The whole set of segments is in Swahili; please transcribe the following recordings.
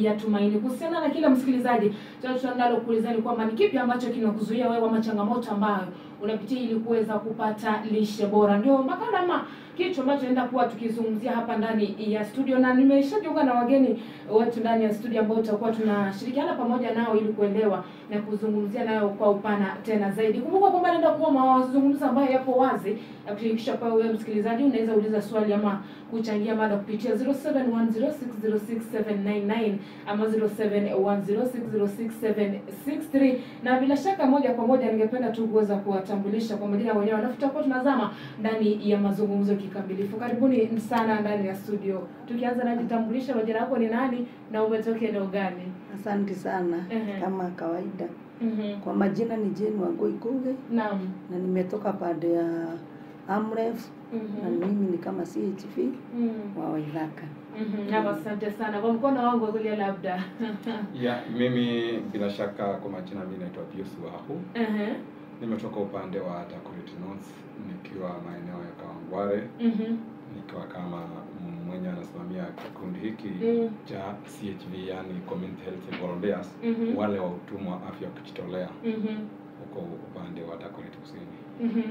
ya tumaini. Kuhusiana na kila msikilizaji, tunalo kuulizani kwamba ni kipi ambacho kinakuzuia wewe ama changamoto ambayo unapitia ili kuweza kupata lishe bora. Ndio makala kitu ambacho naenda kuwa tukizungumzia hapa ndani ya studio, na nimeshajiunga na wageni wetu ndani ya studio ambao tutakuwa tunashirikiana pamoja nao ili kuelewa na kuzungumzia nayo kwa upana tena zaidi. Kumbuka kwamba naenda kuwa mazungumzo ambayo yapo wazi na kushirikisha kwa wewe msikilizaji, unaweza uliza swali ama kuchangia mada kupitia 0710606799 ama 0710606763 na bila shaka moja kwa moja ningependa tu kuweza kuwatambulisha kwa majina wenyewe, alafu tutakuwa tunazama ndani ya mazungumzo kikamilifu. Karibuni sana ndani ya studio. Tukianza na jitambulisha, majina yako ni nani na umetoka eneo gani? Asante sana uh -huh. kama kawaida. uh -huh. Kwa majina ni Jane Wangui Kuge Naam. na nimetoka pande ya Amref na Mhm. mimi ni kama CHV -hmm. wa Waithaka. Mm -hmm. asante sana kwa mkono wangu wa kulia labda. Ya, mimi bila shaka kwa majina mimi naitwa Pius Wahu. uh -huh. Nimetoka upande wa Dagoretti North nikiwa maeneo ya mm -hmm. nikiwa kama mwenye anasimamia kikundi hiki Mm. cha CHV yani Community Health Volunteers Mhm. wale wa utumwa afya wa kujitolea Mhm. huko upande wa Dagoretti Kusini. Mhm. Yes.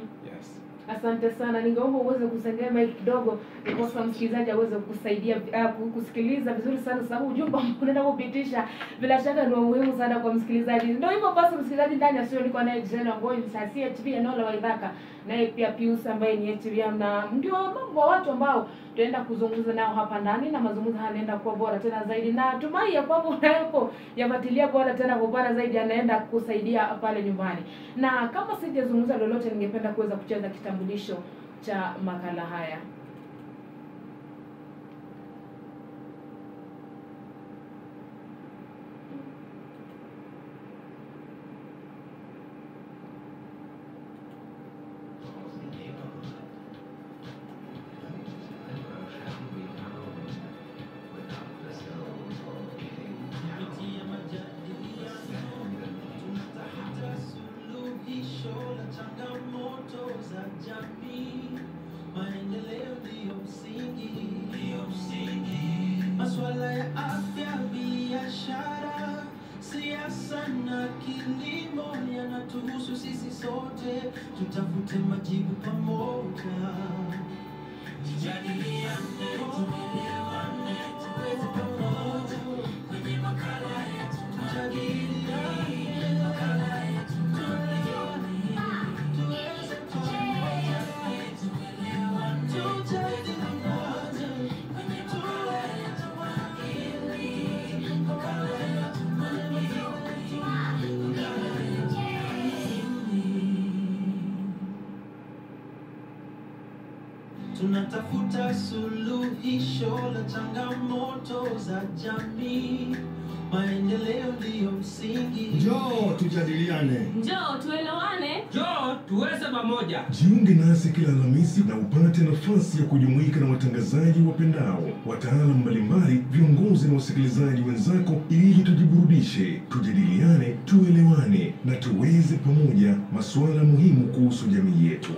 Asante sana, ningeomba uweze kusengea mic kidogo, ndiposa msikilizaji aweze kukusaidia uh, kusikiliza vizuri sana, sababu ujumbe unaenda kupitisha bila shaka ni muhimu sana kwa msikilizaji. Ndio hivyo basi, msikilizaji, ndani ya studio niko naye Jane Ngoi ni CHV eneo la Waithaka, naye pia Pius ambaye ni HVM, na ndio mambo wa watu ambao tunaenda kuzungumza nao hapa ndani, na mazungumzo haya yanaenda kuwa bora tena zaidi, na tumai ya kwamba unayepo yafuatilia bora tena kwa bora zaidi, anaenda kusaidia pale nyumbani. Na kama sijazungumza lolote, ningependa kuweza kucheza kitambulisho cha makala haya. Za jamii. Maendeleo ndiyo msingi. Njoo tujadiliane. Njoo tuelewane. Njoo tuweze pamoja. Jiunge nasi kila Alhamisi na upate nafasi ya kujumuika na watangazaji wapendao, wataalamu mbalimbali, viongozi na wasikilizaji wenzako, ili tujiburudishe, tujadiliane, tuelewane na tuweze pamoja masuala muhimu kuhusu jamii yetu.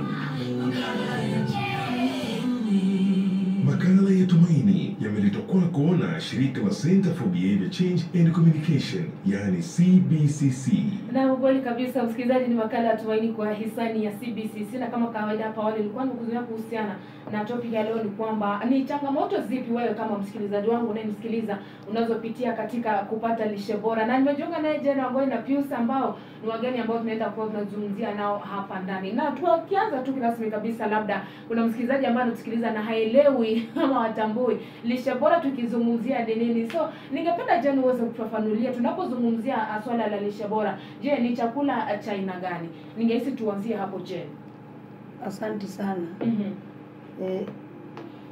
Makala ya Tumaini yameletwa kwako na shirika la Center for Behavior Change and Communication, yani CBCC. Na kweli kabisa, msikilizaji, ni makala ya Tumaini kwa hisani ya CBCC, na kama kawaida hapa awali nilikuwa nimekuzuia kuhusiana na topic ya leo, ni kwamba ni changamoto zipi wewe kama msikilizaji wangu unayenisikiliza unazopitia katika kupata lishe bora, na nimejiunga naye Jena Wangoi na Pius ambao ni wageni ambao tunaenda kuwa tunazungumzia nao hapa ndani, na tukianza tu rasmi kabisa, labda kuna msikilizaji ambaye anatusikiliza na haelewi ama watambui lishe bora tukizungumzia ni nini. So ningependa Jen uweze kufafanulia tunapozungumzia uh, swala la lishe bora, je, ni chakula uh, cha aina gani? Ningehisi tuanzie hapo Jen. Asante sana. mm -hmm. Eh,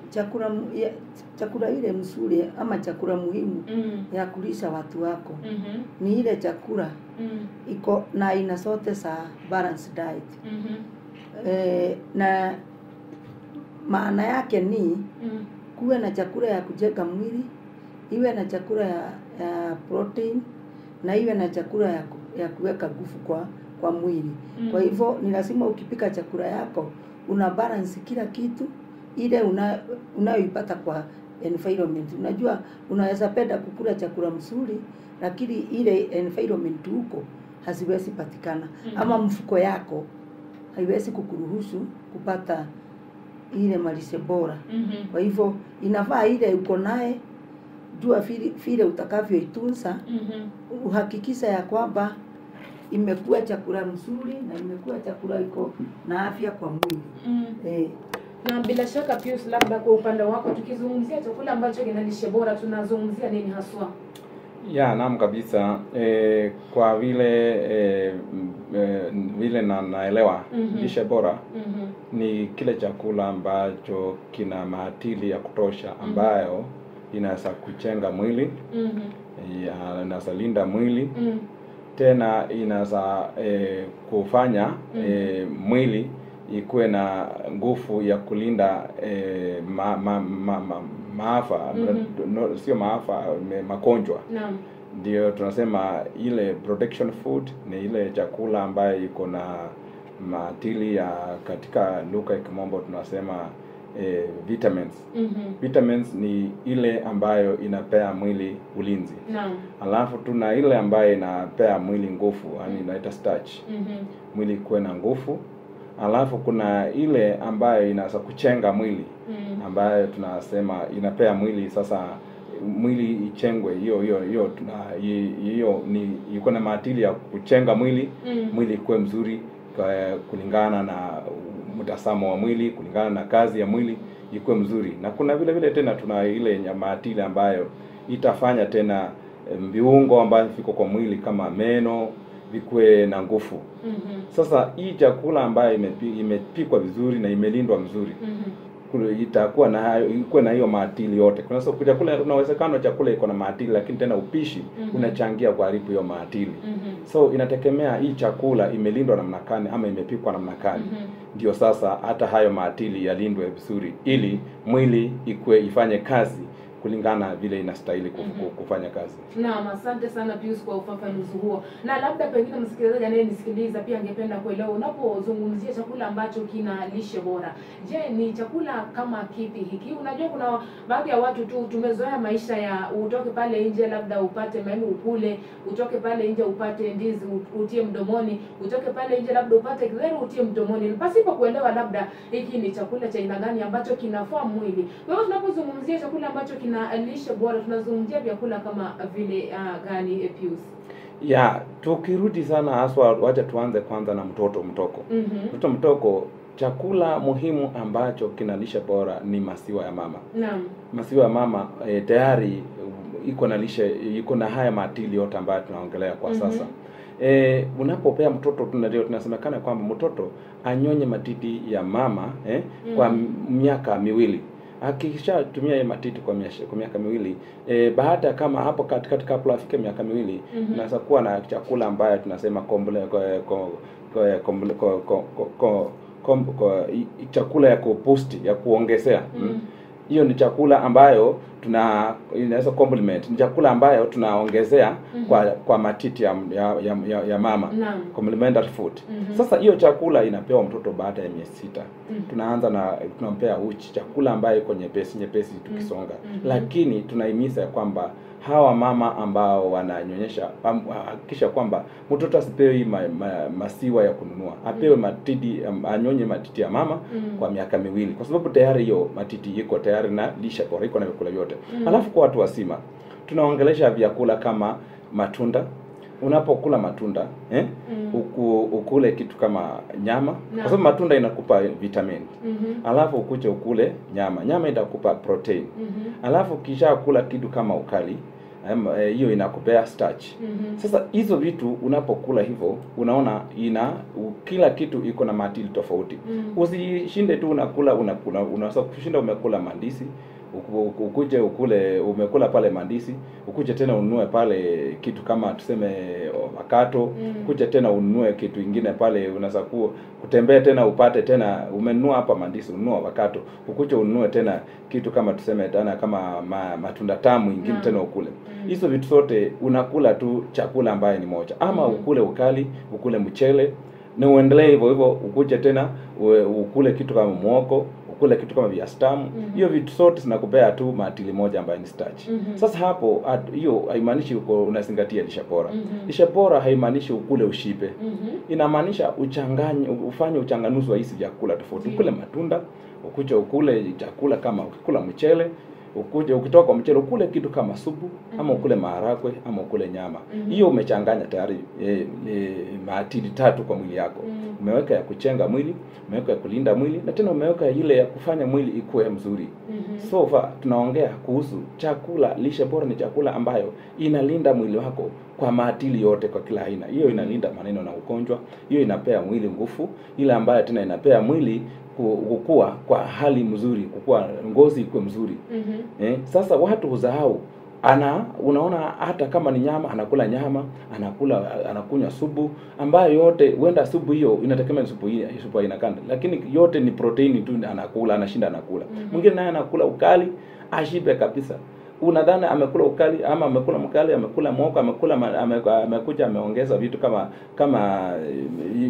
chakula ya- chakula ile mzuri ama chakula muhimu mm -hmm. ya kulisha watu wako mm -hmm. ni ile chakula mm -hmm. iko na aina zote za balanced diet. mm -hmm. Eh, na maana yake ni Mm. kuwe na chakula ya kujenga mwili, iwe na chakula ya, ya protein na iwe na chakula ya, ya kuweka nguvu kwa kwa mwili. Mm. Kwa hivyo ni lazima ukipika chakula yako una balance kila kitu ile unayoipata una kwa environment. Unajua unaweza penda kukula chakula mzuri lakini ile environment huko haziwezi patikana mm -hmm. ama mfuko yako haiwezi kukuruhusu kupata ile malishe bora. mm -hmm. Kwa hivyo inafaa ile uko naye, jua vile vile utakavyoitunza, Mhm. uhakikisha ya kwamba imekuwa chakula mzuri na imekuwa chakula iko na afya kwa mwili Mm. eh. Na bila shaka Pius, labda kwa upande wako, tukizungumzia chakula ambacho kina lishe bora, tunazungumzia nini haswa? Ya, naam kabisa. E, kwa vile e, e, vile na naelewa mm -hmm. lishe bora mm -hmm. ni kile chakula ambacho kina maatili ya kutosha ambayo mm -hmm. inaweza kuchenga mwili, Mhm. ya- inaweza linda mwili mm -hmm. tena inaweza e, kufanya mm -hmm. e, mwili ikuwe na nguvu ya kulinda e, ma, ma, ma, ma, maafa mm -hmm. no, sio maafa makonjwa magonjwa Naam. ndio tunasema ile protection food ni ile chakula ambayo iko na matili ya katika lugha ya kimombo tunasema eh, vitamins mm-hmm. vitamins ni ile ambayo inapea mwili ulinzi Naam. alafu tuna ile ambayo inapea mwili nguvu yani mm-hmm. inaita starch mm-hmm. mwili kuwe na nguvu alafu kuna ile ambayo inaweza kuchenga mwili Mm. ambayo tunasema inapea mwili sasa mwili ichengwe hiyo hiyo hiyo tuna- hiyo ni iko na maadili ya kuchenga mwili Mm. mwili ikuwe mzuri kwa- kulingana na mtazamo wa mwili kulingana na kazi ya mwili ikuwe mzuri na kuna vile vile tena tuna ile maadili ambayo itafanya tena eh, viungo ambavyo viko kwa mwili kama meno vikuwe na nguvu mm -hmm. sasa hii chakula ambayo imepikwa vizuri na imelindwa mzuri mm kule itakuwa na hayo ikuwe na hiyo maadili yote. Kuna sababu chakula kuna uwezekano chakula iko na maadili lakini tena upishi mm -hmm. unachangia kuharibu hiyo maadili. mm -hmm. So inategemea hii chakula imelindwa namna gani ama imepikwa namna gani. mm -hmm. Ndio sasa hata hayo maadili yalindwe vizuri ili mwili ikue ifanye kazi kulingana vile inastahili Mhm. kufanya kazi. Naam, asante sana Pius kwa ufafanuzi huo. Na labda pengine msikilizaji anayenisikiliza pia angependa kuelewa, unapozungumzia chakula ambacho kina lishe bora, je, ni chakula kama kipi hiki? Unajua kuna baadhi ya watu tu tumezoea maisha ya utoke pale nje, labda upate maini ukule, utoke pale nje upate ndizi ut- utie mdomoni, utoke pale nje labda upate githeri utie mdomoni, pasipo kuelewa labda hiki ni chakula cha aina gani ambacho kinafaa mwili. Kwa hivyo tunapozungumzia chakula ambacho kina lishe bora, tunazungumzia vyakula kama vile uh, gani eh, Pius? Ya, tukirudi sana haswa wacha tuanze kwanza na mtoto mtoko. mm -hmm. Mtoto mtoko chakula muhimu ambacho kina lishe bora ni masiwa ya mama. Naam. Masiwa ya mama e, tayari um, iko na lishe iko na haya maadili yote ambayo tunaongelea kwa Mhm. sasa. E, unapopea mtoto tunalio tunasemekana kwamba mtoto anyonye matiti ya mama eh, mm-hmm. kwa miaka miwili akishatumia hiyo matiti kwa, miaka, kwa miaka miwili e, baada ya kama hapo katikati kabla afike miaka miwili mm -hmm. unaweza kuwa na chakula ambayo tunasema komble, kwa kwa kwa komble, kwa, kwa, kwa, kwa, kwa, kwa i- chakula ya kupusti ya kuongezea mm Mhm. hiyo ni chakula ambayo tuna inaweza compliment ni chakula ambayo tunaongezea mm -hmm. kwa kwa matiti ya, ya, ya, ya, mama no. complementary food mm -hmm. sasa hiyo chakula inapewa mtoto baada ya miezi sita mm -hmm. tunaanza na tunampea uchi chakula ambayo iko nyepesi nyepesi tukisonga mm -hmm. lakini tunahimiza ya kwamba hawa mama ambao wananyonyesha hakikisha kwamba mtoto asipewe ma, ma, masiwa ya kununua apewe matiti um, anyonye matiti ya mama mm. kwa miaka miwili kwa sababu tayari hiyo matiti iko tayari na lisha bora iko na vyakula vyote mm. alafu kwa watu wasima tunaongelesha vyakula kama matunda unapokula matunda eh, mm. uku, ukule kitu kama nyama no. kwa sababu matunda inakupa vitamin -hmm. alafu ukuje ukule nyama nyama itakupa protein mm -hmm. alafu kisha kula kitu kama ukali eh, hiyo inakupea starch mm-hmm. sasa hizo vitu unapokula hivyo unaona ina kila kitu iko na matili tofauti mm-hmm. usishinde tu unakula unakula unaweza kushinda umekula mandisi ukuje ukule umekula pale mandisi ukuje tena ununue pale kitu kama tuseme makato Mm. ukuje tena ununue kitu ingine pale unaweza ku, kutembea tena upate tena umenunua hapa mandisi ununua wakato ukuje ununue tena kitu kama tuseme tena kama ma, matunda tamu ingine mm. tena ukule hizo Mm. hizo vitu zote unakula tu chakula ambaye ni moja ama mm. ukule ukali ukule mchele na uendelee hivyo hivyo ukuje tena ukule kitu kama mwoko kula kitu kama viazi tamu mm -hmm. vitu sote zinakupea tu matili moja ambayo ni starch mm -hmm. sasa hapo hiyo haimaanishi uko unazingatia lishe bora mm -hmm. lishe bora haimaanishi ukule ushipe mm -hmm. inamaanisha uchanganye ufanye uchanganuzi wa hizi vyakula tofauti ukule matunda ukuja ukule chakula kama ukikula mchele ukuje ukitoka kwa mchele ukule kitu kama supu mm -hmm. ama ukule maharagwe ama ukule nyama hiyo, mm -hmm. umechanganya tayari e, e, maadili tatu kwa mwili yako mm -hmm. umeweka ya kuchenga mwili umeweka ya kulinda mwili na tena umeweka ile ya kufanya mwili ikuwe mzuri mm -hmm. so far tunaongea kuhusu chakula lishe bora ni chakula ambayo inalinda mwili wako kwa maatili yote kwa kila aina hiyo inalinda maneno na ugonjwa hiyo inapea mwili nguvu ile ambayo tena inapea mwili kukua kwa hali mzuri kukua ngozi ikuwe mzuri. Mm -hmm. eh, sasa watu husahau ana unaona hata kama ni nyama anakula nyama anakula anakunywa subu, ambayo yote huenda subu hiyo inategemea ni supu hii supu aina gani. Lakini yote ni proteini tu anakula anashinda anakula. Mwingine mm -hmm. naye anakula ukali ashibe kabisa unadhani amekula ukali ama amekula mkali amekula moko amekula amekuja ameongeza vitu kama kama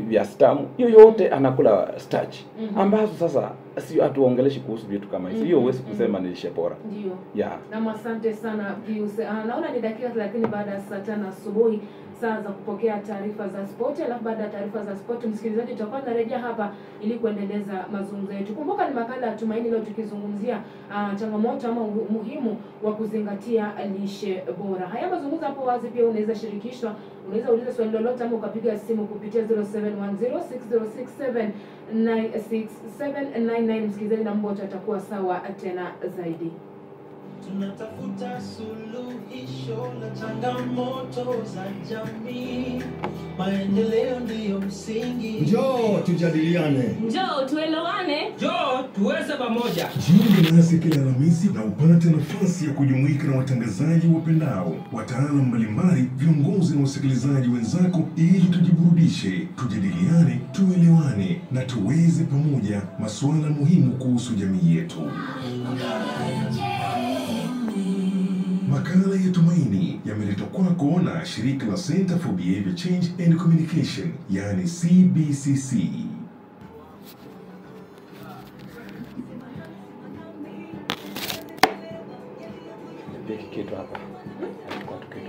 vya stamu, tamu hiyo yote anakula starch Mhm. ambazo sasa si hatuongeleshi kuhusu vitu kama hizo hiyo Mhm, huwezi mhm. kusema ni lishe bora Ndio. yeah. Nam, asante sana Pius. Ah, naona ni dakika 30 baada ya saa tano asubuhi saa za kupokea taarifa za spoti. Alafu baada ya taarifa za spoti, msikilizaji, tutakuwa tunarejea hapa ili kuendeleza mazungumzo yetu. Kumbuka ni makala ya Tumaini, leo tukizungumzia uh, changamoto ama umuhimu wa kuzingatia lishe bora. Haya mazungumzo hapo wazi, pia unaweza shirikishwa, unaweza uliza swali lolote ama ukapiga simu kupitia 0710606799 msikilizaji, na mbote atakuwa sawa tena zaidi. Tunatafuta suluhisho la changamoto za jamii. Maendeleo ndiyo msingi. Njoo tujadiliane. Njoo tuelewane. Njoo tuweze pamoja. Jiunge nasi kila Alhamisi na upate nafasi ya kujumuika na watangazaji wapendao, wataalamu mbalimbali, viongozi na wasikilizaji wenzako, ili tujiburudishe, tujadiliane, tuelewane na tuweze pamoja masuala muhimu kuhusu jamii yetu. Makala ya Tumaini yameletwa kwako na shirika la Center for Behavior Change and Communication, yani CBCC. Kitu hapa.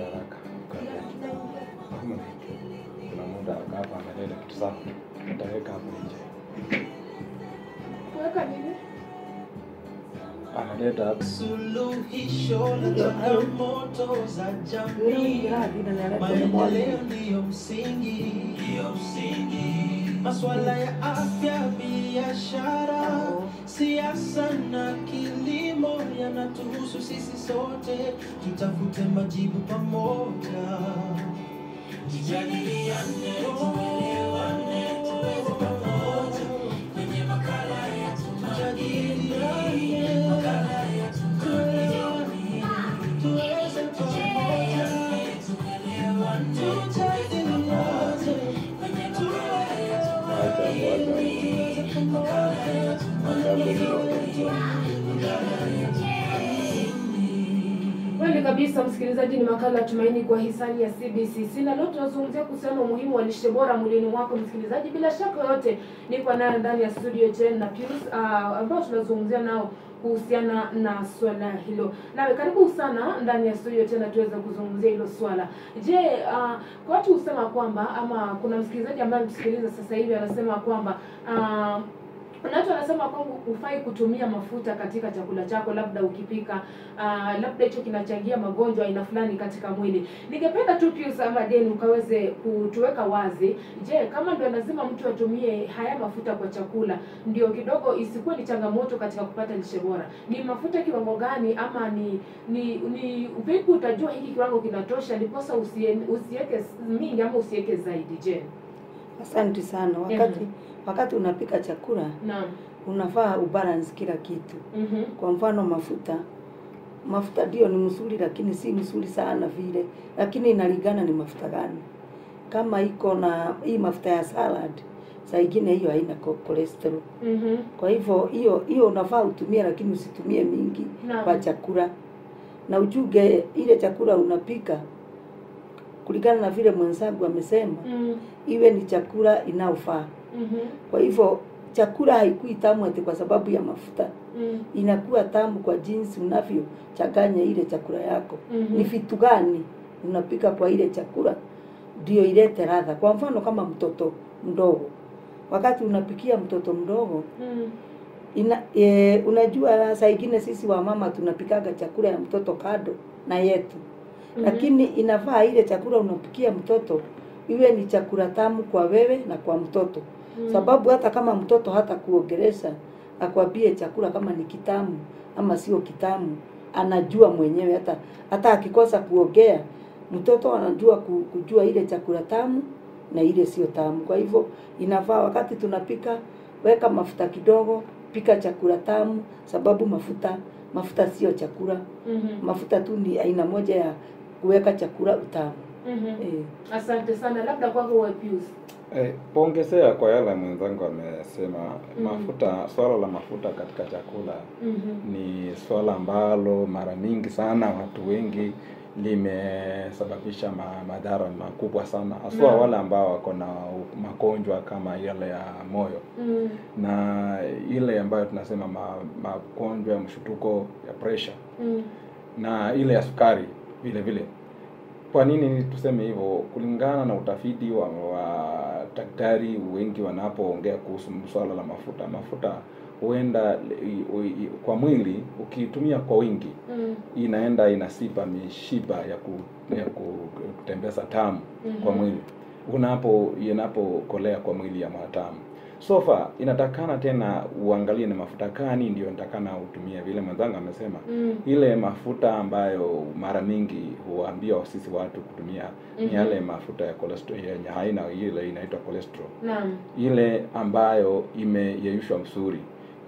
Haraka. Kama kuna muda hapa ameleta kitu safi. Nitaweka hapo nje. Kuweka nini? Suluhisho la changamoto za jamii. Maendeleo ndiyo msingi, ndiyo msingi. Masuala ya afya, biashara, siasa na kilimo yanatuhusu sisi sote. Tutafute majibu pamoja, tujadiliane, kabisa, msikilizaji, ni makala ya Tumaini kwa hisani ya CBC. Sina leo tunazungumzia kuhusiana umuhimu wa lishe bora mwilini mwako. Msikilizaji, bila shaka yote, niko nayo ndani ya studio Jen na Pius uh, ambao tunazungumzia nao kuhusiana na swala hilo. Nawe karibu sana ndani ya studio tena tuweze kuzungumzia hilo swala. Je, uh, kwa watu husema kwamba ama kuna msikilizaji ambaye msikiliza sasa hivi anasema kwamba uh, kuna watu wanasema kwamba hufai kutumia mafuta katika chakula chako, labda ukipika uh, labda hicho kinachangia magonjwa aina fulani katika mwili. Ningependa tu Pius Deni ukaweze kutuweka wazi, je, kama ndio lazima mtu atumie haya mafuta kwa chakula ndio kidogo isikuwe ni changamoto katika kupata lishe bora, ni mafuta kiwango gani, ama ni ni ni vipi utajua hiki kiwango kinatosha, ndiposa usiweke mingi ama usiweke zaidi? Je, Asante sana. Wakati wakati unapika chakula naam. unafaa ubalance kila kitu. mm -hmm. Kwa mfano mafuta, mafuta ndio ni mzuri, lakini si mzuri sana vile, lakini inalingana ni mafuta gani. Kama iko na hii mafuta ya salad, saa ingine hiyo haina cholesterol mm -hmm. Kwa hivyo hiyo hiyo unafaa utumie, lakini usitumie mingi Naam. kwa chakula, na uchuge ile chakula unapika kulingana na vile mwenzangu amesema, Mm. iwe ni chakula inaofaa mm -hmm. Kwa hivyo chakula haikui tamu ati kwa sababu ya mafuta Mm. inakuwa tamu kwa jinsi unavyochanganya ile chakula yako mm -hmm. ni vitu gani unapika kwa ile chakula ndio ilete ladha kwa mfano kama mtoto mdogo wakati unapikia mtoto mdogo Mm. ina, e, unajua saa ingine sisi wamama tunapikaga chakula ya mtoto kado na yetu Mhm. lakini inafaa ile chakula unapikia mtoto iwe ni chakula tamu kwa wewe na kwa mtoto Mm. sababu hata kama mtoto hata kuongelesha akwambie chakula kama ni kitamu ama sio kitamu anajua mwenyewe hata hata akikosa kuongea mtoto anajua kujua ile chakula tamu na ile sio tamu kwa hivyo inafaa wakati tunapika weka mafuta kidogo pika chakula tamu sababu mafuta mafuta sio chakula mm -hmm. mafuta tu ni aina moja ya kuweka chakula utamu mm -hmm. E. Asante sana, labda kwako kwa Pius. Eh, kuongezea kwa yale mwenzangu amesema, mm -hmm. mafuta, swala la mafuta katika chakula mm -hmm. ni swala ambalo mara mingi sana watu wengi limesababisha ma, madhara makubwa sana haswa no. wale ambao wako na magonjwa kama yale ya moyo Mm. na ile ambayo tunasema magonjwa ya mshutuko ya pressure Mm. na ile ya sukari vile vile. Kwa nini tuseme hivyo? Kulingana na utafiti wa, wa daktari wengi wanapoongea kuhusu swala la mafuta, mafuta huenda kwa mwili ukitumia kwa wingi Mm. inaenda inasipa mishipa ya, ku, ya ku- kutembeza tamu kwa Mhm. mwili unapo inapokolea kwa mwili ya matamu sofa inatakana tena uangalie ni mafuta gani ndio nitakana utumie vile mwenzangu amesema Mm. ile mafuta ambayo mara mingi huambia sisi watu kutumia mm -hmm. ni yale mafuta ya cholesterol yenye haina ile inaitwa cholesterol Naam. ile ambayo imeyeyushwa msuri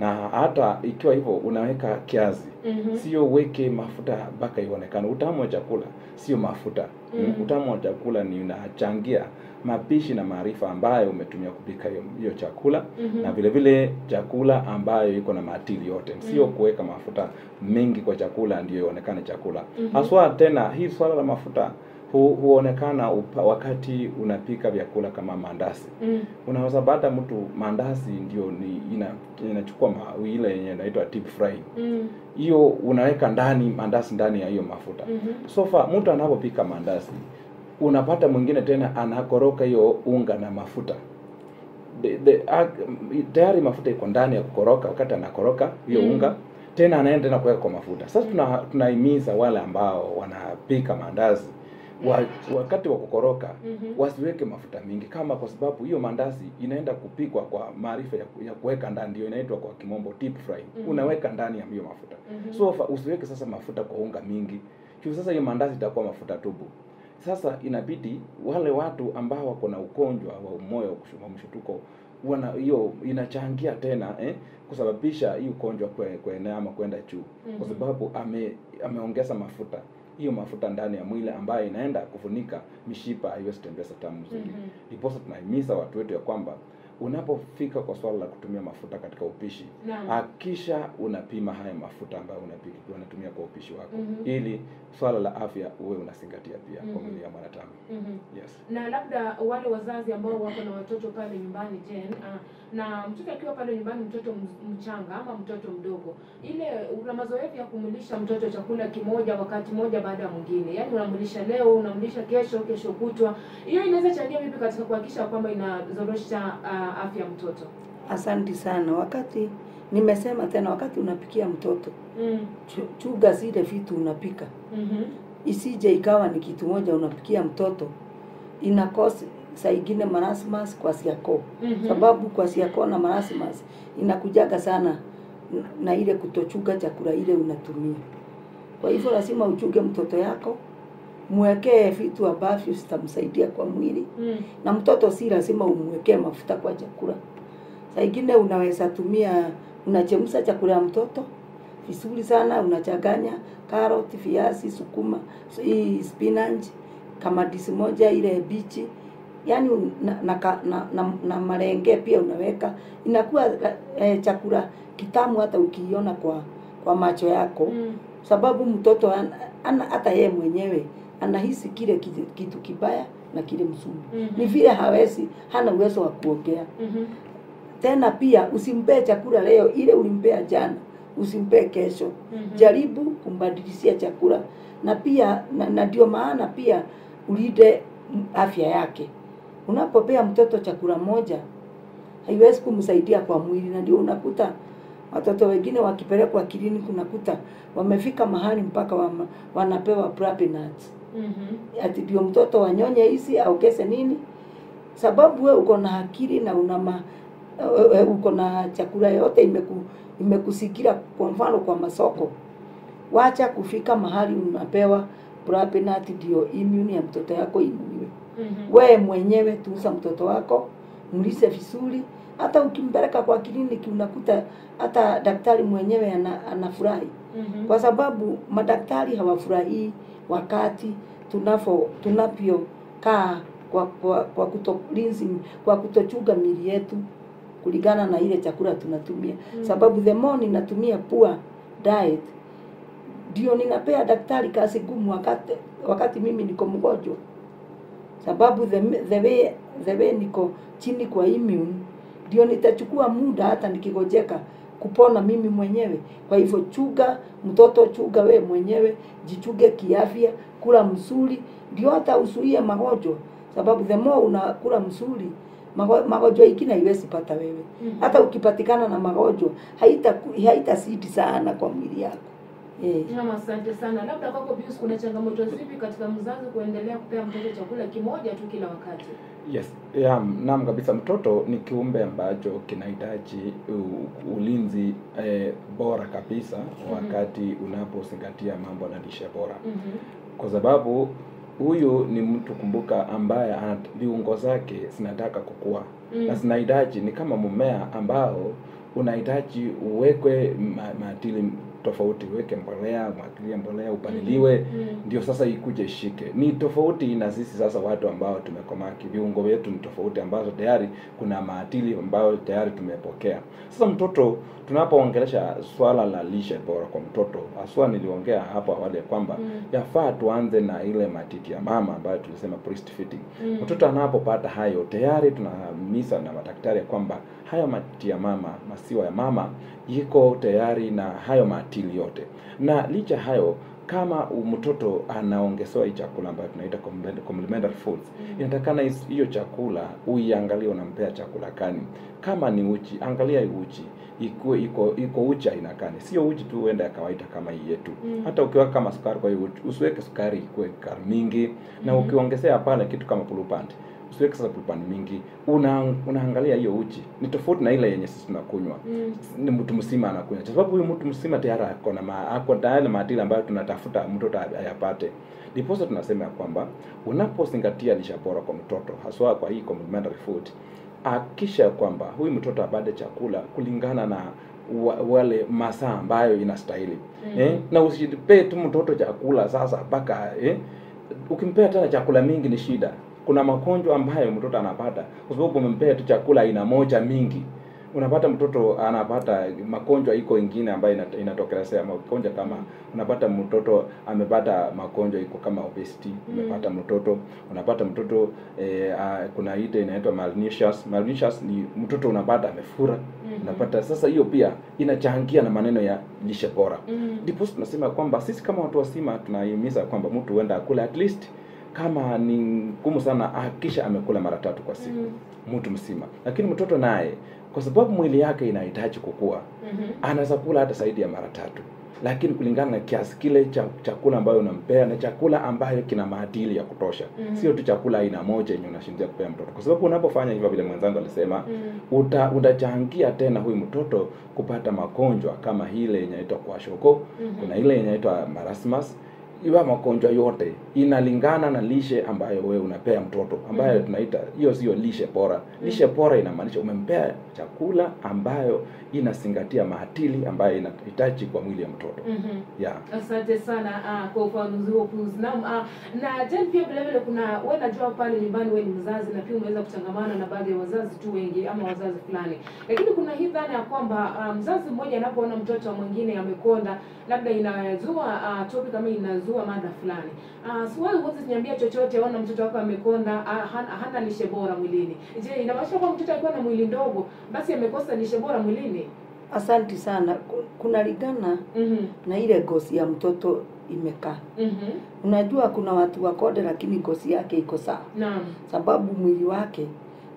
na hata ikiwa hivyo unaweka kiazi -hmm. sio weke mafuta mpaka ionekane. Utamu wa chakula sio mafuta mm -hmm. utamu wa chakula ni unachangia mapishi na maarifa ambayo umetumia kupika hiyo chakula mm -hmm. na vile vile chakula ambayo iko na matili yote, sio Mm. kuweka mafuta mengi kwa chakula ndio ionekane chakula Mhm. haswa. Tena hii swala la mafuta hu, huonekana upa, wakati unapika vyakula kama mandasi Mm. unaweza baada mtu mandasi ndio ni ina, inachukua ma, ile yenye inaitwa deep fry hiyo Mm. hiyo unaweka ndani mandasi ndani ya hiyo mafuta mm -hmm. sofa mtu anapopika mandazi unapata mwingine tena anakoroka hiyo unga na mafuta the, the, ag- tayari mafuta iko ndani ya kukoroka wakati anakoroka hiyo Mm. unga tena anaenda tena kuweka kwa mafuta sasa tuna, tunahimiza wale ambao wanapika mandazi wa, wakati wa kukoroka mm-hmm. wasiweke mafuta mingi kama kwa sababu hiyo mandazi inaenda kupikwa kwa maarifa ya, ya kuweka ndani ndio inaitwa kwa kimombo deep fry Mhm. unaweka ndani ya hiyo mafuta mm-hmm. so usiweke sasa mafuta kwa unga mingi juu sasa hiyo mandazi itakuwa mafuta tubu sasa inabidi wale watu ambao wako na ugonjwa wa moyo wa mshutuko wana hiyo inachangia tena eh, kusababisha hii ugonjwa kue- kuenea ama kwenda juu mm -hmm. kwa Mhm. sababu ame, ameongeza mafuta hiyo mafuta ndani ya mwili ambayo inaenda kufunika mishipa haiwezi sitembeza tamu nzuri Mhm. ndiposa tunahimiza watu wetu ya kwamba unapofika kwa swala la kutumia mafuta katika upishi hakisha unapima haya mafuta ambayo unapiki unatumia kwa upishi wako mm -hmm. ili swala la afya uwe unazingatia pia kwa Mhm. mwili ya mwanadamu -hmm. yes na labda wale wazazi ambao wako na watoto pale nyumbani Jane, ah, na mtoto akiwa pale nyumbani, mtoto mchanga ama mtoto mdogo, ile una mazoezi ya kumlisha mtoto chakula kimoja wakati moja baada ya mwingine, yaani unamlisha leo, unamlisha kesho, kesho kutwa, hiyo inaweza changia vipi katika kuhakikisha kwamba inazorosha uh, afya ya mtoto? Asanti sana. Wakati nimesema tena, wakati unapikia mtoto Mm. chuga zile vitu unapika, mm -hmm. isije ikawa ni kitu moja unapikia mtoto inakosa saa ingine marasmus kwa siako -hmm. sababu kwa siako na marasmus inakujaga sana na- ile kutochuga chakula ile unatumia. Kwa hivyo lazima uchuge mtoto yako, mwekee vitu ambavyo zitamsaidia kwa mwili Mm. na mtoto si lazima umwekee mafuta kwa chakula. Saa ingine unaweza tumia, unachemsha chakula ya mtoto vizuri sana, unachanganya karoti, viazi, sukuma, spinach, kama disi moja ile bichi, yaani na, na, na, na, na, na marenge pia unaweka, inakuwa eh, chakula kitamu hata ukiiona kwa kwa macho yako Mm. sababu mtoto ana, ana hata yeye mwenyewe anahisi kile kitu, kitu kibaya na kile mzuri -hmm. ni vile hawezi hana uwezo wa kuongea mm -hmm. tena pia usimpee chakula leo ile ulimpea jana usimpee kesho mm -hmm. jaribu kumbadilishia chakula na pia na, na ndio maana pia ulinde afya yake unapopea mtoto chakula moja haiwezi kumsaidia kwa mwili na ndio unakuta watoto wengine wakipelekwa kliniki unakuta wamefika mahali mpaka wama, wanapewa propinat mm -hmm. ati ndio mtoto wanyonye hizi aongeze nini? Sababu we uko na akili na una ma, we uko na chakula yote imeku, imekusikia kwa mfano kwa masoko. Wacha kufika mahali unapewa propinat ndio immune ya mtoto yako inuliwe -hmm. wewe mwenyewe tuuza mtoto wako mlise vizuri hata ukimpeleka kwa kliniki unakuta hata daktari mwenyewe ana, anafurahi -hmm. kwa sababu madaktari hawafurahii wakati tunavyo tunavyokaa kwa kwa, kwa kutolinzi kwa kutochunga mili yetu kulingana na ile chakula tunatumia Mm. sababu the more ninatumia poor diet ndio ninapea daktari kazi gumu wakati wakati mimi niko mgonjwa sababu the, the way the way niko chini kwa immune ndio nitachukua muda hata nikigojeka kupona mimi mwenyewe. Kwa hivyo chuga mtoto, chuga we mwenyewe, jichuge kiafya, kula msuri ndio hata usuie magonjwa, sababu the more unakula msuri mago- magonjwa ikina haiwezi pata wewe. Mhm. Hata ukipatikana na magonjwa haita haitasidi sana kwa mwili yako. Naam, asante sana. Labda kwako Pius, kuna changamoto zipi katika mzazi kuendelea kupea mtoto chakula kimoja tu kila wakati? Yes, yeah, naam kabisa. Mtoto ni kiumbe ambacho kinahitaji ulinzi eh, bora kabisa wakati unapozingatia mambo na lishe bora, mm -hmm. kwa sababu huyu ni mtu kumbuka, ambaye ana viungo zake zinataka kukua Mm. -hmm. na zinahitaji, ni kama mmea ambao unahitaji uwekwe ma- maadili tofauti, weke mbolea, umwagilie mbolea, upaliliwe Mm. -hmm. ndio sasa ikuje ishike. Ni tofauti na sisi sasa watu ambao tumekomaa, viungo wetu ni tofauti, ambazo tayari kuna maadili ambayo tayari tumepokea. Sasa mtoto, tunapoongelesha swala la lishe bora kwa mtoto, haswa niliongea hapo awali ya kwamba Mm. -hmm. yafaa tuanze na ile matiti ya mama ambayo tulisema breastfeeding. Mm. -hmm. Mtoto anapopata hayo tayari tunahimiza na madaktari kwamba hayo mati ya mama, masiwa ya mama iko tayari na hayo maatili yote, na licha hayo kama mtoto anaongezewa hii chakula ambayo tunaita complement- complementary foods Mm. inatakana hiyo chakula uiangalie unampea chakula kani Kama ni uchi, angalia uchi ikuwe iko iko uchi aina kani sio uchi tu uende ya kawaida kama hii yetu. Mm. Hata ukiweka kama sukari kwa hiyo usiweke sukari ikuwe mingi, na Mhm. ukiongezea pale kitu kama blueband usiweke sasa mingi. Una, unaangalia hiyo uchi ni tofauti na ile yenye sisi tunakunywa Mm. ni mtu mzima anakunywa, kwa sababu huyu mtu mzima tayari ako na ako ako na maadili ambayo tunatafuta mtoto ayapate. Ndiposa tunasema ya kwamba unapozingatia lishe bora kwa mtoto, haswa kwa hii complementary food, hakikisha kwamba huyu mtoto abade chakula kulingana na wa, wale masaa ambayo inastahili mm. eh, na usipee tu mtoto chakula sasa mpaka eh, ukimpea tena chakula mingi ni shida. Kuna magonjwa ambayo mtoto anapata kwa sababu umempea tu chakula aina moja mingi unapata mtoto anapata magonjwa iko ingine ambayo inat- inatokelezea magonjwa kama unapata mtoto amepata magonjwa iko kama obesity Mm. unapata mtoto unapata mtoto e, a, kuna ile inaitwa malnutrition malnutrition ni mtoto unapata amefura Mhm. unapata sasa hiyo pia inachangia na maneno ya lishe bora Mm. ndipo tunasema kwamba sisi kama watu wazima tunahimiza kwamba mtu huenda akule at least kama ni ngumu sana hakikisha amekula mara tatu kwa siku Mm. mtu mzima lakini mtoto naye kwa sababu mwili yake inahitaji kukua mm -hmm. anaweza kula hata zaidi ya mara tatu lakini kulingana na kiasi kile cha chakula ambayo unampea na chakula ambayo kina maadili ya kutosha mm -hmm. sio tu chakula aina moja yenye unashindia kupea mtoto kwa sababu unapofanya hivyo vile mwenzangu alisema mm -hmm. uta utachangia tena huyu mtoto kupata magonjwa kama ile yenye inaitwa kwashoko mm -hmm. kuna ile yenye inaitwa marasmus iwa magonjwa yote inalingana na lishe ambayo wewe unapea mtoto ambayo mm -hmm. tunaita hiyo sio lishe bora lishe bora inamaanisha umempea chakula ambayo inazingatia maatili ambayo inahitaji kwa mwili ya mtoto mm -hmm. yeah. Asante sana uh, kwa ufafanuzi huo Pius. Naam, uh, na Jen pia vile vile kuna wewe najua pale nyumbani wewe ni mzazi na pia umeweza kuchangamana na baadhi ya wazazi tu wengi ama wazazi fulani. Lakini kuna hii dhana ya kwamba uh, mzazi mmoja anapoona mtoto mwingine amekonda labda inazua uh, topic kama inazua umezua mada fulani. Ah, uh, swali huwezi kuniambia chochote, ona mtoto wako amekonda, ah, hana, hana lishe bora mwilini. Je, inamaanisha kwamba mtoto akiwa na mwili ndogo basi amekosa lishe bora mwilini? Asanti sana. kunalingana mm -hmm. na ile gosi ya mtoto imekaa. -hmm. Unajua kuna watu wakonde, lakini ngozi yake iko sawa, Naam. sababu mwili wake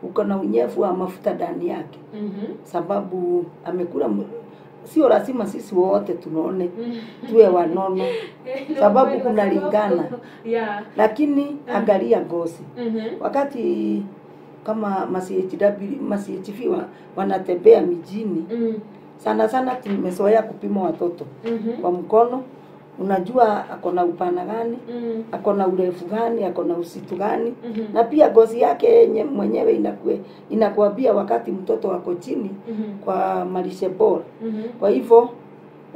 uko na unyevu wa mafuta ndani yake, mm -hmm. sababu amekula. Sio lazima sisi wote tunaone Mhm. tuwe wanono, Sababu kunalingana. Yeah. lakini angalia ngozi Mhm. wakati kama masiHV wa, wanatembea mijini mm. sana sana, tumezoea kupima watoto Mhm. kwa mkono. Unajua ako na upana gani, mm. ako na urefu gani, ako na usitu gani, mm -hmm. na pia ngozi yake yenye mwenyewe inakue, inakuambia wakati mtoto wako chini mm -hmm. kwa malishe bora. -hmm. Kwa hivyo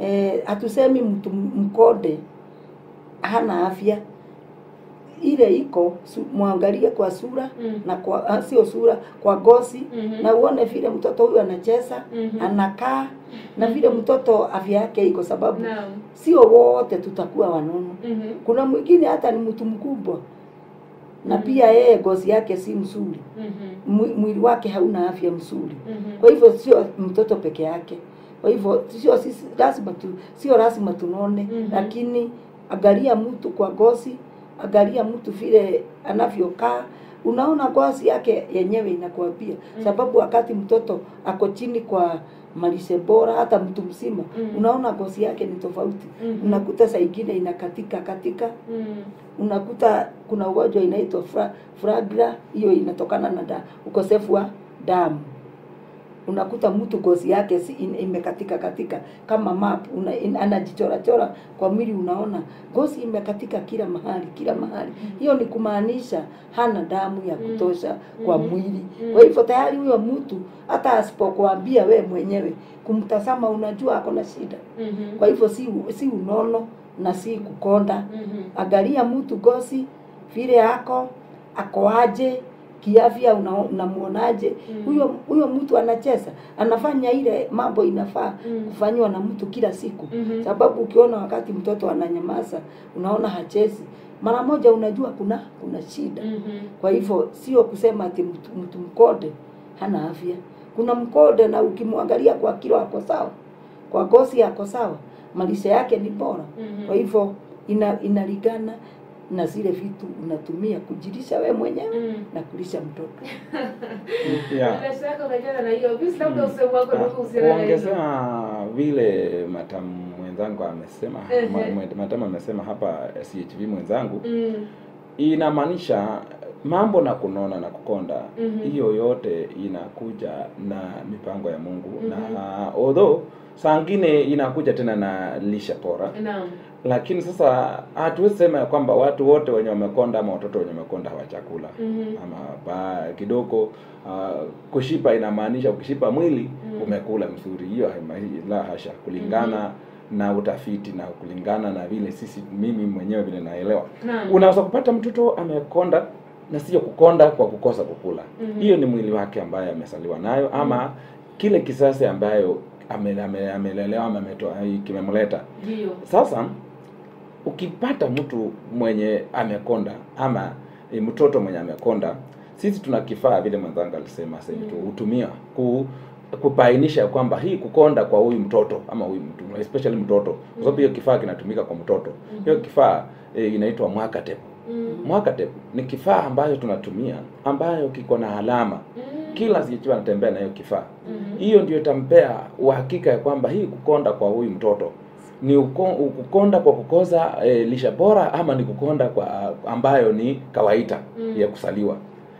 eh, hatusemi mtu mkonde hana afya, ile iko su, mwangalie kwa sura Mm. na kwa ah, sio sura, kwa gosi mm -hmm. na uone vile mtoto huyu anacheza mm -hmm. anakaa na vile mtoto afya yake iko, sababu no. sio wote tutakuwa wanono. mm -hmm. Kuna mwingine hata ni mtu mkubwa na mm -hmm. pia yeye ngozi yake si mzuri, mm -hmm. mwili wake hauna afya mzuri. mm -hmm. Kwa hivyo sio mtoto peke yake. Kwa hivyo sio sisi lazima tu, sio lazima tunone mm -hmm. lakini angalia mtu kwa ngozi, angalia mtu vile anavyokaa. Unaona ngozi yake yenyewe inakuambia, mm. sababu wakati mtoto ako chini kwa malishe bora, hata mtu mzima mm. unaona ngozi yake ni tofauti. Mhm. Unakuta saa ingine inakatika katika, mm. unakuta kuna ugonjwa inaitwa fra, fragra, hiyo inatokana na da, ukosefu wa damu unakuta mtu ngozi yake si in, imekatika katika kama map una, in, anajichora chora kwa mwili, unaona ngozi imekatika kila mahali kila mahali. Hiyo ni kumaanisha hana damu ya Mm. kutosha kwa Mhm. mwili. Mm. Kwa hivyo tayari huyo mtu hata asipokuambia we mwenyewe, kumtazama unajua ako na shida. Mhm. Kwa hivyo si, si unono na si kukonda. Mhm. Angalia mtu gozi vile ako ako kiafya, una- huyo Mm. Huyo mtu anacheza, anafanya ile mambo inafaa Mm. kufanywa na mtu kila siku, mm -hmm. sababu ukiona wakati mtoto ananyamaza, unaona hachezi, mara moja unajua kuna kuna shida. mm -hmm. Kwa hivyo sio kusema ati mtu, mtu mkonde hana afya. Kuna mkode na ukimwangalia kwa kilo ako sawa, kwa gosi ako sawa, malisha yake ni bora. mm -hmm. Kwa hivyo ina, inalingana na zile vitu unatumia kujilisha we mwenyewe Mm. na kulisha mtoto. Ndio Ah, kuongezea vile matamu mwenzangu amesema matamu amesema hapa CHV mwenzangu Mm. inamaanisha mambo na kunona na kukonda Mhm. hiyo yote inakuja na mipango ya Mungu mm -hmm. na although saa ngine inakuja tena na lisha pora Naam. lakini sasa hatuwezi sema ya kwamba watu wote wenye wamekonda ama watoto wenye wamekonda hawachakula -hmm. ama ba kidogo uh, kushipa inamaanisha ukishipa mwili mm-hmm. umekula mzuri hiyo la hasha kulingana mm-hmm. na utafiti na kulingana na vile sisi mimi mwenyewe vile naelewa na. unaweza kupata mtoto amekonda na sio kukonda kwa kukosa kukula mm hiyo ni mwili wake ambaye amesaliwa nayo ama kile kisasi ambayo ame- ame- amelelewa ama ametoa kimemleta sasa ukipata mtu mwenye amekonda ama e, mtoto mwenye amekonda, sisi tuna kifaa vile mwenzangu alisema sasa Mm. mm. hutumia ku kubainisha kwamba hii kukonda kwa huyu mtoto ama huyu mtu especially mtoto kwa sababu hiyo kifaa kinatumika kwa mtoto hiyo kifaa e, inaitwa mwaka tape Mm. mwaka tape ni kifaa ambayo tunatumia ambayo kiko na alama Mm. Kila zikiwa anatembea na hiyo kifaa. Mm hiyo ndio itampea uhakika ya kwamba hii kukonda kwa huyu mtoto ni kukonda kwa kukosa e, lisha bora ama ni kukonda kwa ambayo ni kawaida Mm. ya kusaliwa.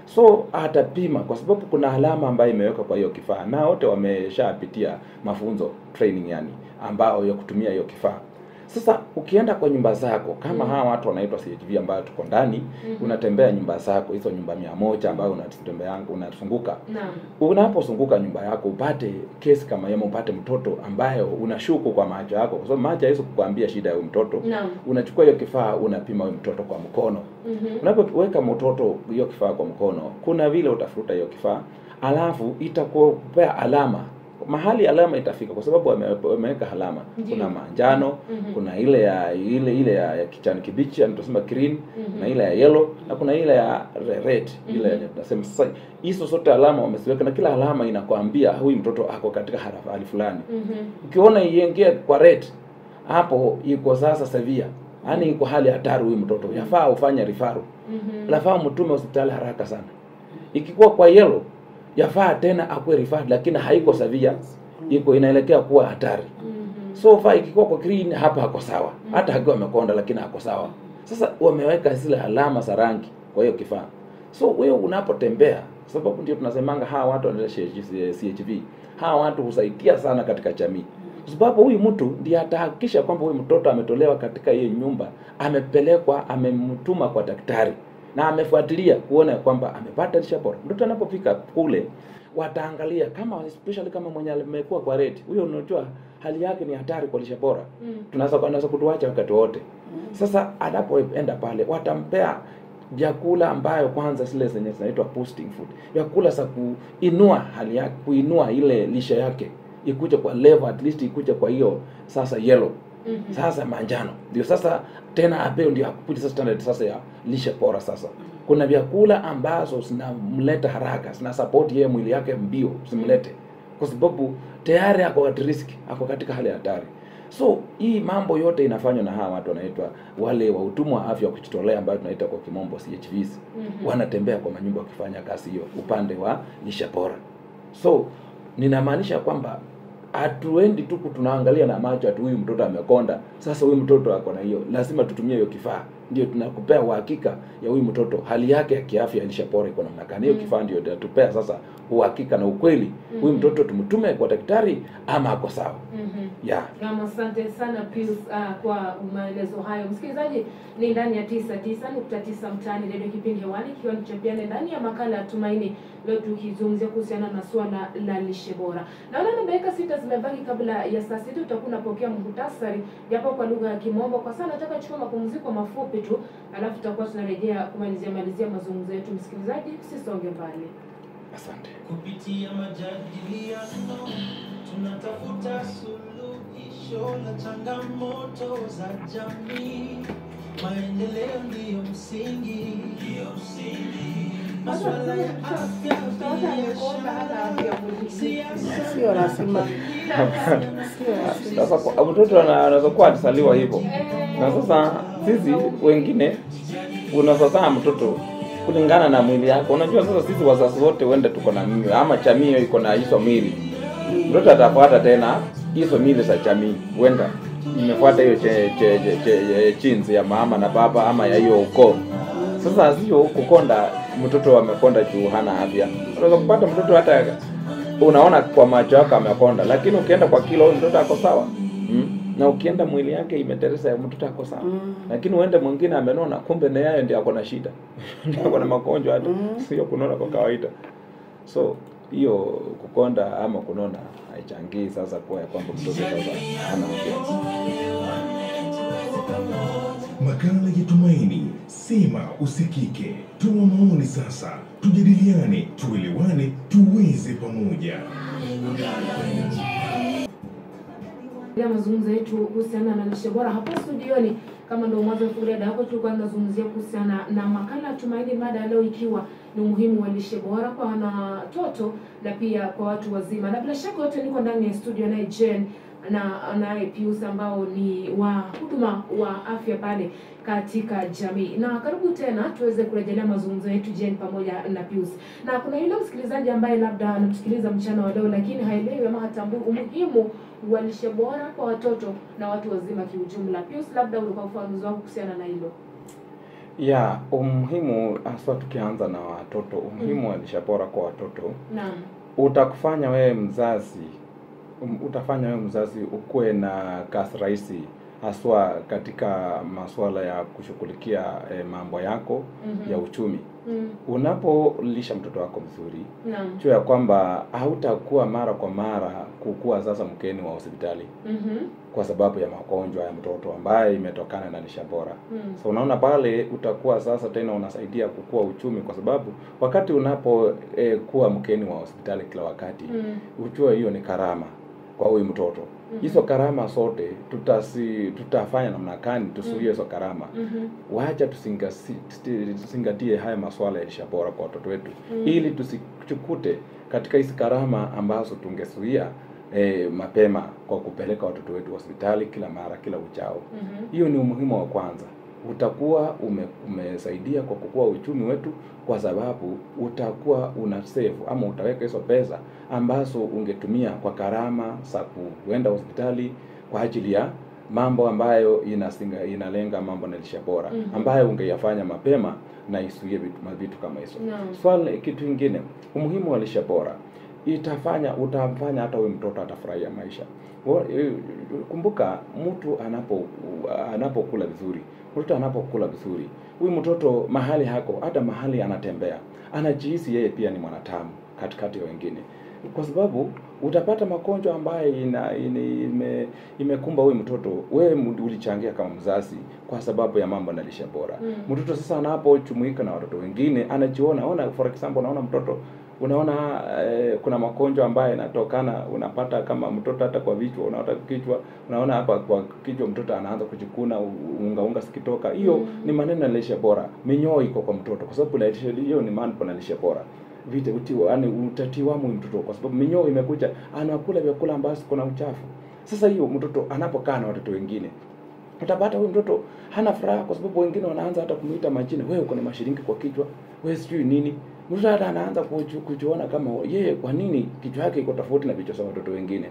So atapima kwa sababu kuna alama ambayo imewekwa kwa hiyo kifaa na wote wameshapitia mafunzo training yani ambao ya kutumia hiyo kifaa sasa ukienda kwa nyumba zako kama Mm. hawa watu wanaitwa CHV ambayo tuko ndani mm -hmm. unatembea nyumba zako hizo nyumba mia moja ambayo unatembea unazunguka Naam. unapozunguka nyumba yako upate kesi kama hiyo, upate mtoto ambayo unashuku kwa macho yako, kwa sababu macho haiwezi kukuambia shida ya mtoto. Naam. Unachukua hiyo kifaa unapima huyo mtoto kwa mkono. mm -hmm. Unapoweka mtoto hiyo kifaa kwa mkono, kuna vile utafuta hiyo kifaa, alafu itakupea alama mahali alama itafika kwa sababu wameweka alama Ndiyo. kuna manjano mm-hmm. kuna ile ya ile ile ya, ya kijani kibichi yani tunasema green mm-hmm. na ile ya yellow na kuna ile ya red ile Mhm. yenye tunasema sasa hizo zote alama wameziweka na kila alama inakwambia huyu mtoto ako katika hali fulani -hmm. ukiona iingie kwa red hapo iko sasa severe yaani iko hali hatari huyu mtoto yafaa ufanye rifaru Mhm. lafaa mtume hospitali haraka sana ikikuwa kwa yellow yafaa tena akuwe referred lakini haiko severe iko inaelekea kuwa hatari. Mhm. so far ikikuwa kwa green hapa hako sawa. Hata akiwa amekonda lakini hako sawa. Sasa wameweka zile alama za rangi kwa hiyo kifaa. So wewe unapotembea sababu ndio tunasemanga hawa watu wanaenda CHV hawa watu husaidia sana katika jamii. Kwa sababu huyu mtu ndiye atahakikisha kwamba huyu mtoto ametolewa katika hiyo nyumba amepelekwa amemtuma kwa daktari na amefuatilia kuona kwamba amepata lishe bora. Mtoto anapofika kule wataangalia kama especially kama mwenye amekuwa kwa red huyo unajua hali yake ni hatari kwa lishe bora. Mm. tunaweza kutuacha wakati wote. Mm. sasa anapoenda pale watampea vyakula ambayo kwanza zile zenye zinaitwa boosting food. Vyakula za kuinua hali yake kuinua ile lishe yake. Ikuje kwa level at least ikuje kwa hiyo sasa yellow Mhm. sasa manjano. Ndio sasa tena apeo ndio akuja sasa standard sasa ya lishe bora sasa. Mm -hmm. kuna vyakula ambazo zinamleta haraka zina support yeye mwili yake mbio zimlete. Kwa sababu tayari ako at risk ako katika hali ya hatari. So hii mambo yote inafanywa na hawa watu wanaitwa wale wahudumu wa afya wa kujitolea ambayo tunaita kwa kimombo CHVs mm -hmm. wanatembea kwa manyumba wakifanya kazi hiyo upande wa lishe bora. So ninamaanisha kwamba hatuendi tu tunaangalia na macho ati huyu mtoto amekonda. Sasa huyu mtoto ako na hiyo. Lazima tutumie hiyo kifaa. Ndio tunakupea uhakika ya huyu mtoto. Hali yake ya kiafya bora iko namna gani? Hiyo Mm. kifaa ndio inatupea sasa uhakika na ukweli. Huyu -hmm. mtoto tumtume kwa daktari ama ako sawa? Mhm. Yeah. Asante sana Pius uh, kwa maelezo hayo. Msikilizaji, ni ndani ya tisa tisa nukta tisa mtaani redio kipindi hewani ikiwa nichapiane ndani ya makala ya Tumaini, leo tukizungumzia kuhusiana na swala la lishe bora. Naona dakika sita zimebaki kabla ya saa sita, utakuwa unapokea muhtasari japo kwa lugha ya Kimombo. Kwa sasa nataka chukua mapumziko mafupi tu, alafu tutakuwa tunarejea kumalizia malizia mazungumzo yetu. Msikilizaji, usisonge mbali. asante Kupitia majadiliano tunatafuta suluhisho la changamoto za jamii. Maendeleo ndiyo msingi, ndiyo msingi. Masuala ya afya, biashara, siasa, Sio lazima, sasa kwa- mtoto ana- anaweza kuwa alisaliwa hivyo. Na sasa sisi wengine unaweza zaa mtoto kulingana na mwili yako. Unajua sasa sisi wazazi wote wende tuko na mimi ama jamii hiyo iko na hizo mwili, mtoto atapata tena hizo mili za jamii. Huenda imefuata hiyo che, che, che, che, chinzi ya mama na baba ama ya hiyo ukoo. Sasa sio kukonda mtoto amekonda juu hana afya. Unaweza kupata mtoto hata unaona kwa macho yako amekonda lakini ukienda kwa kilo mtoto ako sawa. Hmm? na ukienda mwili yake imeteresa mtoto ako sawa. Mm. lakini uende mwingine amenona kumbe na yayo ndio ako na shida. Ndio ako na magonjwa hata. Mm. sio kunona kwa kawaida. So hiyo kukonda ama kunona haichangii sasa kuwa ya kwamba mtoto sasa hana mapenzi. Makala ya Tumaini, sema usikike. Tuma maoni sasa, tujadiliane, tuelewane, tuweze pamoja. ya mazungumzo yetu kuhusiana na lishe bora hapa studioni. Kama ndio mwanzo kulia hapo, tulikuwa tunazungumzia kuhusiana na makala ya Tumaini, mada leo ikiwa ni umuhimu wa lishe bora kwa watoto na pia kwa watu wazima, na bila shaka wote niko ndani ya studio naye Jen na naye Pius ambao ni wa huduma wa afya pale katika jamii. Na karibu tena tuweze kurejelea mazungumzo yetu Jen pamoja na Pius. Na kuna yule msikilizaji ambaye labda anamsikiliza mchana wa leo, lakini haelewi ama hatambui umuhimu wa lishe bora kwa watoto na watu wazima kiujumla. Pius, labda ulikuwa ufafanuzi wako kuhusiana na hilo. Ya umuhimu hasa tukianza na watoto umuhimu wa lishe bora kwa watoto Naam. utakufanya wewe mzazi um, utafanya wewe mzazi ukuwe na kasi rahisi haswa katika masuala ya kushughulikia eh, mambo yako Mhm. ya uchumi. Mm. Unapolisha mtoto wako mzuri no. jua ya kwamba hautakuwa mara kwa mara kukuwa sasa mkeni wa hospitali mm-hmm. kwa sababu ya magonjwa ya mtoto ambaye imetokana na lisha bora. Mm. So unaona pale utakuwa sasa tena unasaidia kukua uchumi, kwa sababu wakati unapokuwa eh, mkeni wa hospitali kila wakati Mm. ujue hiyo ni karama kwa huyu mtoto. Hizo mm -hmm. karama sote tutasi, tutafanya namna gani tusuie hizo karama? Mhm. Wacha tusingasi- tusi- tusingatie haya masuala ya lishe bora kwa watoto wetu Mm. -hmm. ili tusichukute katika hizi karama ambazo tungesuia eh, mapema kwa kupeleka watoto wetu hospitali kila mara kila uchao. Mhm. Hiyo ni umuhimu wa kwanza. Utakuwa ume, umesaidia kwa kukua uchumi wetu, kwa sababu utakuwa una save ama utaweka hizo pesa ambazo ungetumia kwa karama za kuenda hospitali kwa ajili ya mambo ambayo inasinga, inalenga mambo na lishe bora mm -hmm. ambayo ungeyafanya mapema na isuie vitu, vitu kama hizo. no. Swali kitu ingine, umuhimu wa lishe bora itafanya utamfanya hata huyu mtoto atafurahia maisha. Eh, Kumbuka mtu anapo anapokula vizuri, mtoto anapokula vizuri, huyu mtoto mahali hako, hata mahali anatembea, anajihisi yeye pia ni mwanadamu katikati ya wengine, kwa sababu utapata magonjwa ambayo ina, ina, ime, imekumba huyu mtoto, wewe ulichangia kama mzazi kwa sababu ya mambo na lishe bora. Mm. Mtoto sasa anapojumuika na watoto wengine anajiona, ona for example, naona mtoto unaona eh, kuna magonjwa ambayo yanatokana, unapata kama mtoto hata kwa vichwa, unaota kichwa, unaona hapa kwa kichwa mtoto anaanza kujikuna, unga unga sikitoka. Hiyo Mm. ni maneno ya lishe bora, minyoo iko kwa mtoto, kwa sababu hiyo ni mambo na lishe bora vite utiwa yani utatiwa mu mtoto kwa sababu minyoo imekuja anakula vyakula ambavyo kuna uchafu. Sasa hiyo mtoto anapokaa na watoto wengine utapata huyu mtoto hana furaha kwa sababu wengine wanaanza hata kumuita majina, wewe uko na mashilingi kwa kichwa, wewe sijui nini. Mtoto hata anaanza kujiona kama yeye, kwa nini kichwa yake iko tofauti na vichwa za watoto wengine?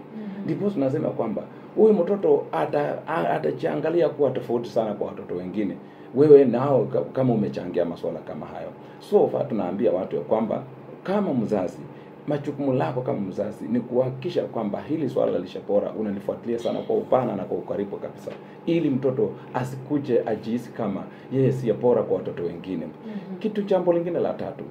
Ndipo tunasema kwamba huyu mtoto ata- atajiangalia kuwa tofauti sana kwa watoto wengine, wewe nao kama umechangia masuala kama hayo. So far tunaambia watu ya kwamba kama mzazi majukumu lako kama mzazi ni kuhakikisha kwamba hili swala la lishe bora unalifuatilia sana kwa upana na kwa ukaribu kabisa, ili mtoto asikuje ajihisi kama yeye si bora kwa watoto wengine. mm-hmm. Kitu jambo lingine la tatu,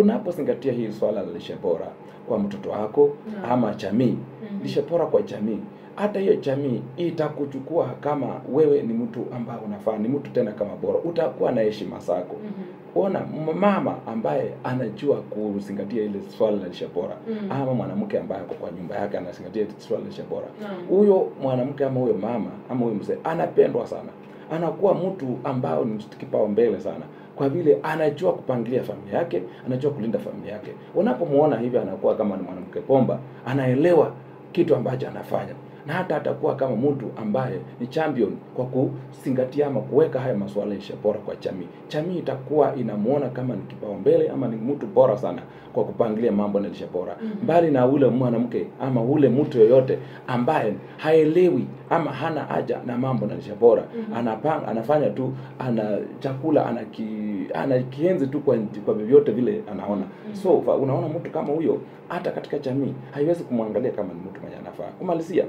unapozingatia hili swala la lishe bora kwa mtoto wako no. ama jamii, Mhm. lishe bora kwa jamii, hata hiyo jamii itakuchukua kama wewe ni mtu ambaye unafaa, ni mtu tena kama bora, utakuwa na heshima zako. Mhm. Ona m- mama ambaye anajua kuzingatia ile swala la lishe bora mm -hmm. ama mwanamke ambaye ako kwa nyumba yake anazingatia ile swala la lishe bora, huyo mwanamke ama huyo mama ama huyo mzee anapendwa sana, anakuwa mtu ambao ni kipaumbele sana, kwa vile anajua kupangilia familia yake, anajua kulinda familia yake. Unapomuona hivi, anakuwa kama ni mwanamke pomba, anaelewa kitu ambacho anafanya na hata atakuwa kama mtu ambaye ni champion kwa kuzingatia ama kuweka haya masuala ya lishe bora kwa jamii. Jamii itakuwa inamuona kama ni kipaumbele ama ni mtu bora sana kwa kupangilia mambo na lishe bora, Mhm. mbali na ule mwanamke ama ule mtu yoyote ambaye haelewi ama hana haja na mambo na lishe bora mm -hmm. anapanga, anafanya tu ana chakula anaki, anakienzi tu kwa, kwa vyovyote vile anaona mm -hmm. so unaona mtu kama huyo hata katika jamii haiwezi kumwangalia kama ni mtu mwenye anafaa. Kumalizia,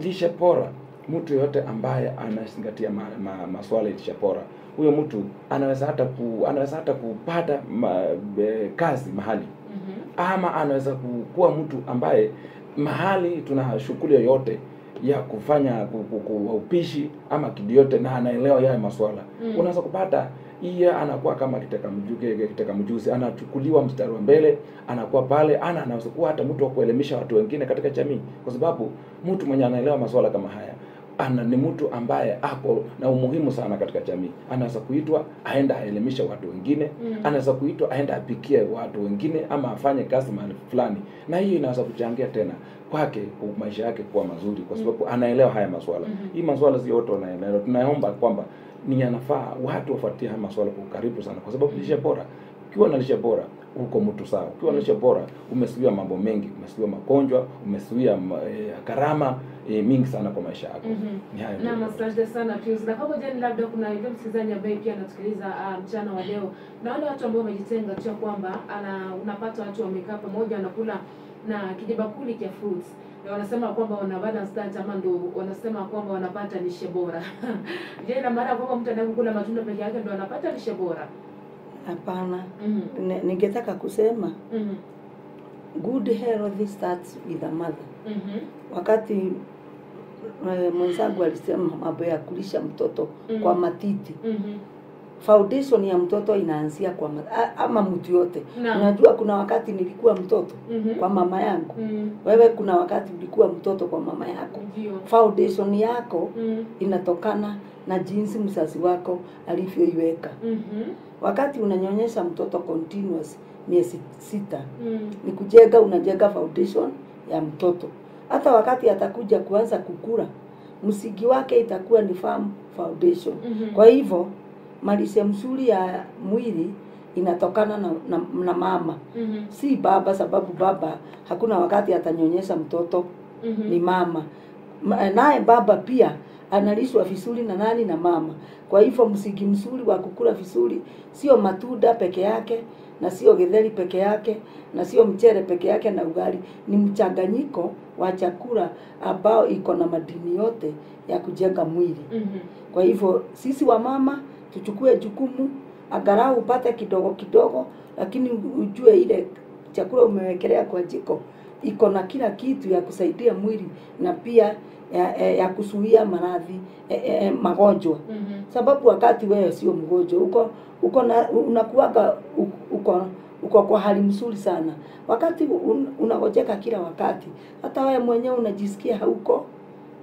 lishe bora, mtu yoyote ambaye anazingatia ma, ma, maswala ya lishe bora, huyo mtu anaweza hata ku, anaweza hata kupata ma, be, kazi mahali mm -hmm. ama anaweza ku- kuwa mtu ambaye mahali tuna shughuli yoyote ya kufanya ku- ku- ku- upishi ama kitu yote na anaelewa yale maswala Mm. unaweza kupata iye anakuwa kama kiteka kiteka mjuzi anachukuliwa mstari wa mbele anakuwa pale ana anaweza kuwa hata mtu wa kuelimisha watu wengine katika jamii. Kwa sababu mtu mwenye anaelewa masuala kama haya ana ni mtu ambaye ako na umuhimu sana katika jamii. Anaweza kuitwa aenda aelimisha watu wengine Mm. anaweza kuitwa aenda apikie watu wengine ama afanye kazi mahali fulani, na hiyo inaweza kuchangia tena kwake maisha yake kuwa mazuri, kwa sababu anaelewa haya maswala. Mhm. Hii maswala si wote wanaelewa. Tunaomba kwamba ni yanafaa watu wafuatie haya maswala kwa karibu sana, kwa sababu lishe bora, ukiwa na lishe bora uko mtu sawa. Ukiwa na lishe bora umesuia mambo mengi, umesuia magonjwa, umesuia eh, gharama e, mingi sana kwa maisha yako. Ni hayo Naam, asante sana Pius. Na hapo jana, labda kuna yule msikilizaji ambaye pia anasikiliza mchana mchana wa leo, na wale watu ambao wamejitenga tu kwamba ana unapata watu wamekaa pamoja wanakula na kijibakuli cha fruits na wanasema kwamba wana balance diet ama ndo wanasema kwamba wanapata lishe bora. Je, ina maana kwamba mtu anayekula matunda peke yake ndo anapata lishe bora? Hapana, mm -hmm. ningetaka kusema mm -hmm. good health starts with a mother. Mhm. Wakati eh, mwenzangu alisema mambo ya kulisha mtoto Mhm. kwa matiti, Mhm. Foundation ya mtoto inaanzia kwa ma, ama mtu yote. no. Unajua kuna wakati nilikuwa mtoto mm -hmm. kwa mama yangu, mm -hmm. wewe kuna wakati ulikuwa mtoto kwa mama yako. Ndiyo. Foundation yako mm -hmm. inatokana na jinsi mzazi wako alivyoiweka. mm -hmm. Wakati unanyonyesha mtoto continuous miezi sita, mm -hmm. ni kujenga, unajenga foundation ya mtoto. Hata wakati atakuja kuanza kukura msingi wake itakuwa ni firm foundation. mm -hmm. Kwa hivyo malishe mzuri ya mwili inatokana na, na, na mama, mm -hmm. si baba, sababu baba hakuna wakati atanyonyesha mtoto, mm -hmm. ni mama. Ma- Naye baba pia analishwa vizuri na nani? Na mama. Kwa hivyo msingi mzuri wa kukula vizuri sio matunda peke yake na sio githeri peke yake na sio mchere peke yake na ugali, ni mchanganyiko wa chakula ambao iko na madini yote ya kujenga mwili. mm -hmm. Kwa hivyo sisi wamama tuchukue jukumu, angalau upate kidogo kidogo, lakini ujue ile chakula umewekelea kwa jiko. Iko na kila kitu ya kusaidia mwili na pia ya, ya, ya kuzuia maradhi eh, eh, magonjwa. -hmm. sababu wakati wewe sio mgonjwa uko uko na unakuwaga uko uko kwa hali mzuri sana. Wakati un, unagojeka kila wakati hata wewe mwenyewe unajisikia hauko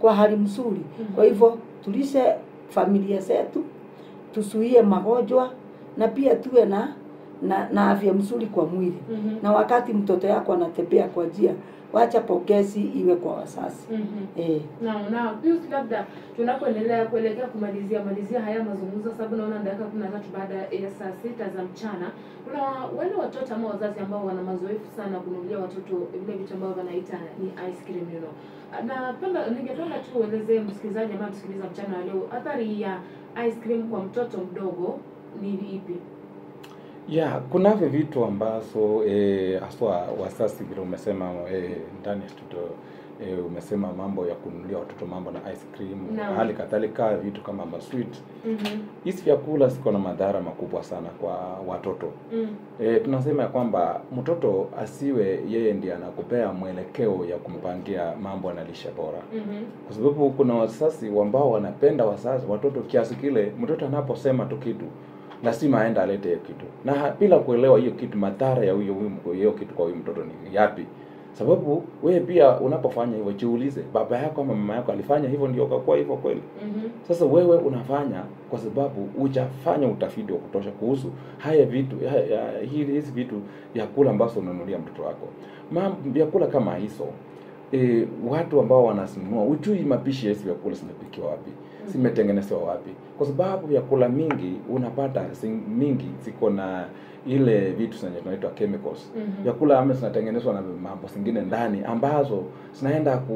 kwa hali mzuri. Kwa hivyo tulishe familia zetu tusuie magonjwa na pia tuwe na na, na afya mzuri kwa mwili mm -hmm. na wakati mtoto yako anatembea kwa njia wacha pokezi iwe kwa wazazi -hmm. eh. Na na Pius, labda tunapoendelea kuelekea kumalizia malizia haya mazungumzo, sababu naona dakika kumi na tatu baada ya saa sita za mchana, kuna wale watoto ama wazazi ambao wana mazoefu sana kununulia watoto vile vitu ambavyo wanaita ni ice cream you know. Napenda ningependa tu uelezee msikilizaji ambaye msikiliza mchana leo, athari ya ice cream kwa mtoto mdogo ni vipi? ya kunavyo vitu ambazo eh, wasasi vile umesema eh, ndani ya studio eh, umesema mambo ya kununulia watoto mambo na ice cream no. hali kadhalika vitu kama masweet Mhm. hizi vyakula siko na madhara makubwa sana kwa watoto Mm. e, tunasema ya kwamba mtoto asiwe yeye ndiye anakupea mwelekeo ya kumpangia mambo na lishe bora mm-hmm. kwa sababu kuna wasasi ambao wanapenda wazazi watoto kiasi kile mtoto anaposema tu kitu lazima aende alete hiyo kitu na bila kuelewa hiyo kitu madhara ya huyo huyo- hiyo kitu kwa huyo mtoto ni yapi sababu wewe pia unapofanya hivyo jiulize baba yako ama mama yako alifanya hivyo ndio ukakuwa hivyo kweli? Mm -hmm. sasa wewe unafanya kwa sababu hujafanya utafiti wa kutosha kuhusu haya vitu hizi vitu vyakula ambazo unanunulia mtoto wako. Vyakula kama hizo e, watu ambao wanazinunua hujui mapishi ya hizi vyakula zimepikiwa wapi zimetengenezwa wapi. Kwa sababu vyakula mingi unapata mingi ziko na ile vitu zenye tunaitwa chemicals Mhm. vyakula ama zinatengenezwa na mambo zingine ndani ambazo zinaenda ku,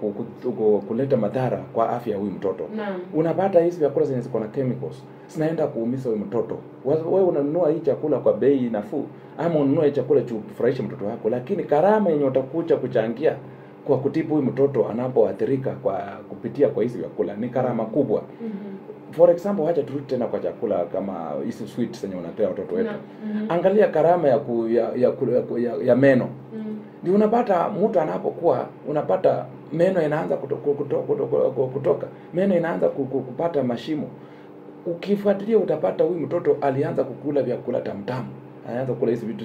ku, ku, ku, kuleta madhara kwa afya ya huyu mtoto Naam. unapata hizi vyakula zenye ziko na chemicals zinaenda kuumiza huyu mtoto wewe unanunua hii chakula kwa bei nafuu ama ununue chakula chufurahishe mtoto wako lakini gharama yenye utakucha kuchangia kwa kutibu huyu mtoto anapoathirika kwa kupitia kwa hizi vyakula ni gharama kubwa Mhm. For example hacha turudi tena kwa chakula kama hizi sweets zenye unapea watoto wetu. Mm-hmm. angalia karama ya, ku, ya, ya, ya, ya, ya meno. Mm. unapata mtu anapokuwa unapata meno inaanza kuto, kuto, kuto, kuto, kutoka. Meno inaanza ku- ku- kupata mashimo. Ukifuatilia utapata huyu mtoto alianza kukula vyakula tamtamu. Anaanza kula hizi vitu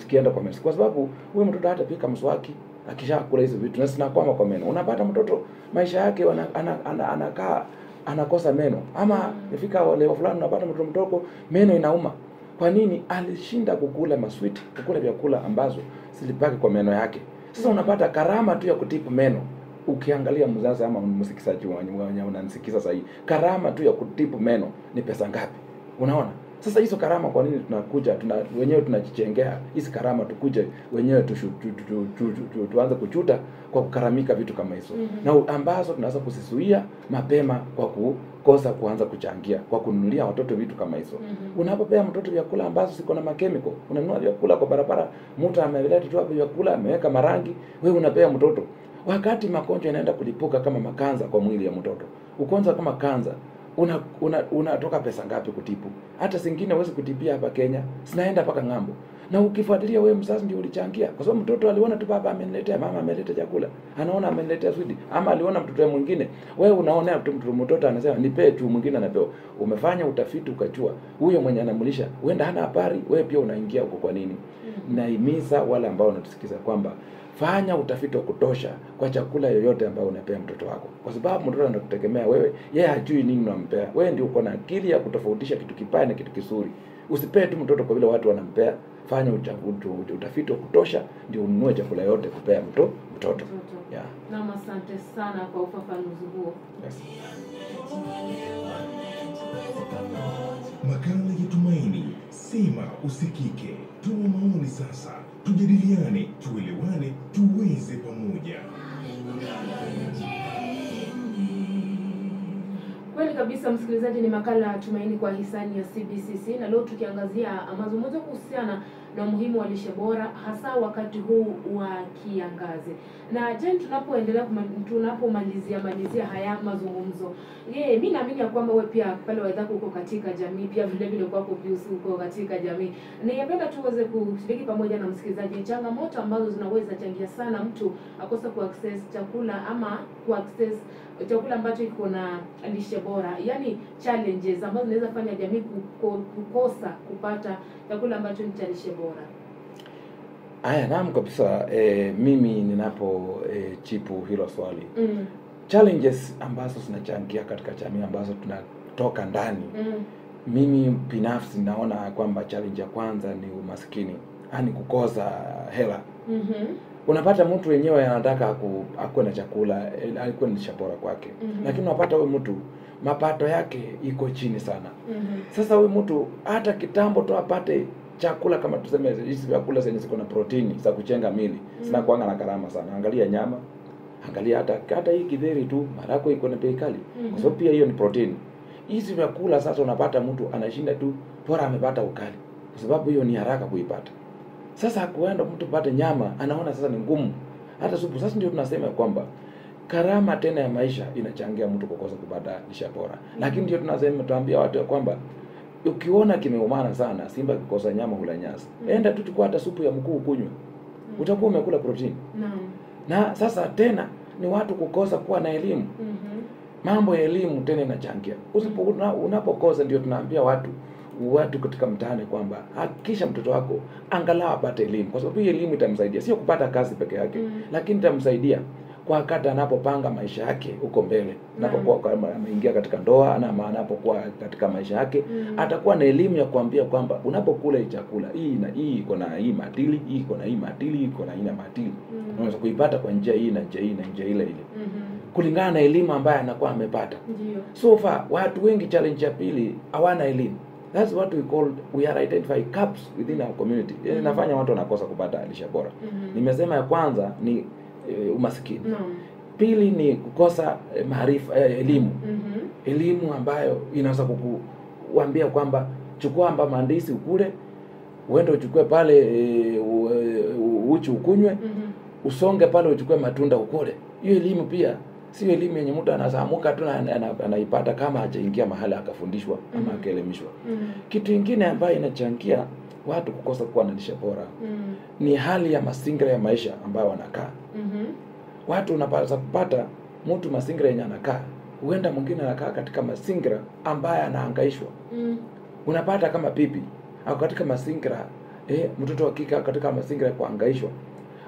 zikienda kwa meno. Kwa sababu huyu mtoto hata pika mswaki akishakula hizo vitu na zinakwama kwa meno. Unapata mtoto maisha yake anakaa ana, ana, ana, anakaa anakosa meno. Ama ifika leo fulani unapata mtoto mdogo meno inauma. Kwa nini? Alishinda kukula maswiti kukula vyakula ambazo zilibaki kwa meno yake. Sasa unapata karama tu ya kutibu meno. Ukiangalia mzazi ama msikizaji wenye unanisikiza sahii karama tu ya kutibu meno ni pesa ngapi? Unaona Sasa hizo karama kwa nini tunakuja tuna wenyewe tunajijengea hizi karama tukuje wenyewe tushu, tu, tu, tu, tu, tu, tu, tuanze kuchuta kwa kukaramika vitu kama hizo. Mm -hmm. na ambazo tunaweza kuzizuia mapema kwa kukosa kuanza kuchangia kwa kununulia watoto vitu kama hizo. Mm -hmm. unapopea mtoto vyakula ambazo ziko na makemiko unanunua vyakula kwa barabara mtu ameleta tu vyakula ameweka marangi wewe unapea mtoto. Wakati magonjwa inaenda kulipuka kama makanza kwa mwili ya mtoto. Ugonjwa kama kanza una una unatoka pesa ngapi kutipu? hata singine huwezi kutipia hapa Kenya. Sinaenda mpaka ng'ambo. Na ukifuatilia wewe mzazi ndio ulichangia. Kwa sababu mtoto aliona tu baba ameniletea mama ameleta chakula. Anaona ameniletea swidi. Ama aliona mtoto mwingine. Wewe unaona tu mtoto mtoto anasema nipee tu mwingine anapewa umefanya utafiti ukachua huyo mwenye anamlisha huenda hana habari wewe pia unaingia huko kwa nini? Naimiza wale ambao wanatusikiza kwamba fanya utafiti wa kutosha kwa chakula yoyote ambayo unapea mtoto wako kwa sababu mtoto anakutegemea wewe yeye hajui nini unampea wewe ndio uko na akili ya kutofautisha kitu kibaya na kitu kizuri usipee tu mtoto kwa vile watu wanampea fanya utafiti wa kutosha ndio ununue chakula yote kupea mto, mtoto Mtoto. yeah. Naam, asante sana kwa ufafanuzi huo. yes. Makala ya Tumaini, sima usikike. Tuma maoni sasa, tujadiliane, tuelewane, tuweze pamoja. Kweli kabisa, msikilizaji, ni makala ya Tumaini kwa hisani ya CBCC, na leo tukiangazia mazungumzo kuhusiana na umuhimu wa lishe bora hasa wakati huu wa kiangazi. Na je, tunapoendelea tunapomalizia malizia haya mazungumzo, je, mi naamini ya kwamba wewe pia pale waidhako uko katika jamii, pia vile vile kwako views uko katika jamii. Ningependa tu uweze kushiriki pamoja na msikilizaji changamoto ambazo zinaweza changia sana mtu akose kuaccess chakula ama kuaccess chakula ambacho iko na lishe bora, yani challenges ambazo zinaweza fanya jamii kuko- kukosa kupata chakula ambacho ni cha lishe bora. Aya, naam kabisa. E, mimi ninapo e, chipu hilo swali, Mm. challenges ambazo zinachangia katika jamii ambazo tunatoka ndani, Mm. mimi binafsi naona kwamba challenge ya kwanza ni umaskini, yani kukosa hela. Mhm. Unapata mtu wenyewe anataka aku, akuwe na chakula alikuwa akuwe na lishe bora kwake, Mhm. lakini unapata huyu mtu mapato yake iko chini sana. mm-hmm. Sasa huyu mtu hata kitambo tu apate chakula kama tuseme hizi vyakula zenye ziko na protini za kuchenga mili mm-hmm. zinakuanga na gharama sana. Angalia nyama, angalia hata hata hii kidheri tu, marako iko na bei kali, mm-hmm. kwa sababu pia hiyo ni protini. Hizi vyakula sasa unapata mtu anashinda tu bora amepata ukali, kwa sababu hiyo ni haraka kuipata. Sasa kuenda mtu pate nyama, anaona sasa ni ngumu, hata supu. Sasa ndio tunasema kwamba karama tena ya maisha inachangia mtu kukosa kupata lishe bora, lakini ndio tunasema tuambia watu ya kwamba ukiona kimeumana sana, simba kikosa nyama hula nyasi, Mm. enda tu chukua hata supu ya mkuu kunywa, utakuwa umekula protini. no. Na sasa tena ni watu kukosa kuwa na elimu. Mhm. Mambo ya elimu tena inachangia. Usipo una- unapokosa, ndio tunaambia watu watu katika mtaani kwamba hakikisha mtoto wako angalau apate elimu, kwa sababu hii elimu itamsaidia sio kupata kazi peke yake Mm. lakini itamsaidia kwa wakati anapopanga maisha yake huko mbele, anapokuwa kama ameingia katika ndoa ama anapokuwa katika maisha yake Mm. atakuwa na elimu ya kuambia kwamba unapokula hii chakula hii na hii iko na hii matili, hii iko na hii matili, iko na ina matili, Mm. unaweza kuipata kwa njia hii na njia hii na njia ile ile mm -hmm. kulingana na elimu ambayo anakuwa amepata. Ndio. So far watu wengi, challenge ya pili hawana elimu. That's what we call we are identify gaps within our community. Mm. -hmm. Inafanya watu wanakosa kupata lishe bora. Mm -hmm. Nimesema ya kwanza ni e, umaskini. No. Pili ni kukosa e, maarifa e, elimu. Mm -hmm. Elimu ambayo inaweza kukuambia kwamba chukua amba mandisi ukule, uende uchukue pale e, u, e, uchi ukunywe, mm -hmm. usonge pale uchukue matunda ukule. Hiyo elimu pia sio elimu yenye mtu anazamuka tu na ana- ana- anaipata kama ajaingia mahali akafundishwa ama Mhm. akaelimishwa. Mhm. Kitu ingine ambayo inachangia watu kukosa kuwa na lishe bora mm. ni hali ya masingira ya maisha ambayo wanakaa. mm-hmm. Watu unapata kupata mtu mazingira yenye anakaa, huenda mwingine anakaa katika mazingira ambayo anaangaishwa mm. Unapata kama pipi au katika mazingira eh, mtoto wa kike katika mazingira ya kuangaishwa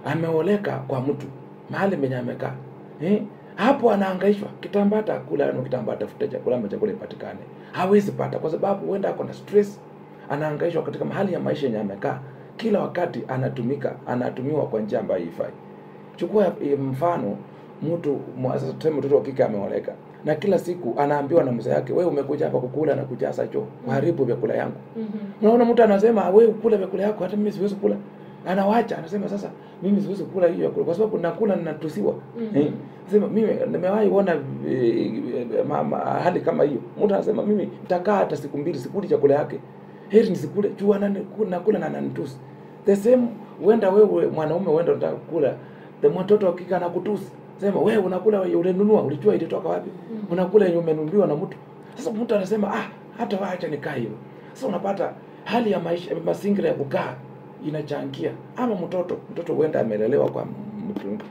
ameoleka kwa mtu mahali penye amekaa eh, hapo anaangaishwa kitambaa atakula ano, kitambaa atafuta chakula ama chakula ipatikane, hawezi pata kwa sababu huenda ako na stress, anahangaishwa katika mahali ya maisha yenye amekaa, kila wakati anatumika, anatumiwa kwa njia ambayo haifai. Chukua eh, mfano mtu tuseme mtoto wa kike ameoleka, na kila siku anaambiwa na mzee yake, wewe umekuja hapa kukula na kujaza choo, kuharibu vyakula yangu. Mhm. Unaona mtu anasema wewe ukula vyakula yako, hata mimi siwezi kula. Anawacha, anasema sasa mimi siwezi kula hiyo vyakula kwa sababu nakula ninatusiwa. Mhm. Sema mimi nimewahi kuona eh, hali kama hiyo. Mtu anasema mimi nitakaa hata siku mbili sikuli chakula yake. Heri nisikule juu nakula na ananitusi. The same uenda wewe mwanaume uenda unataka kula the mtoto wa kike anakutusi. Sema wewe unakula wewe ulinunua ulijua ilitoka wapi? Unakula yenye umenunuliwa na mtu. Sasa mtu anasema ah hata waacha nikae hivyo. Sasa unapata hali ya maisha mazingira ya kukaa inachangia ama mtoto mtoto huenda amelelewa kwa mtu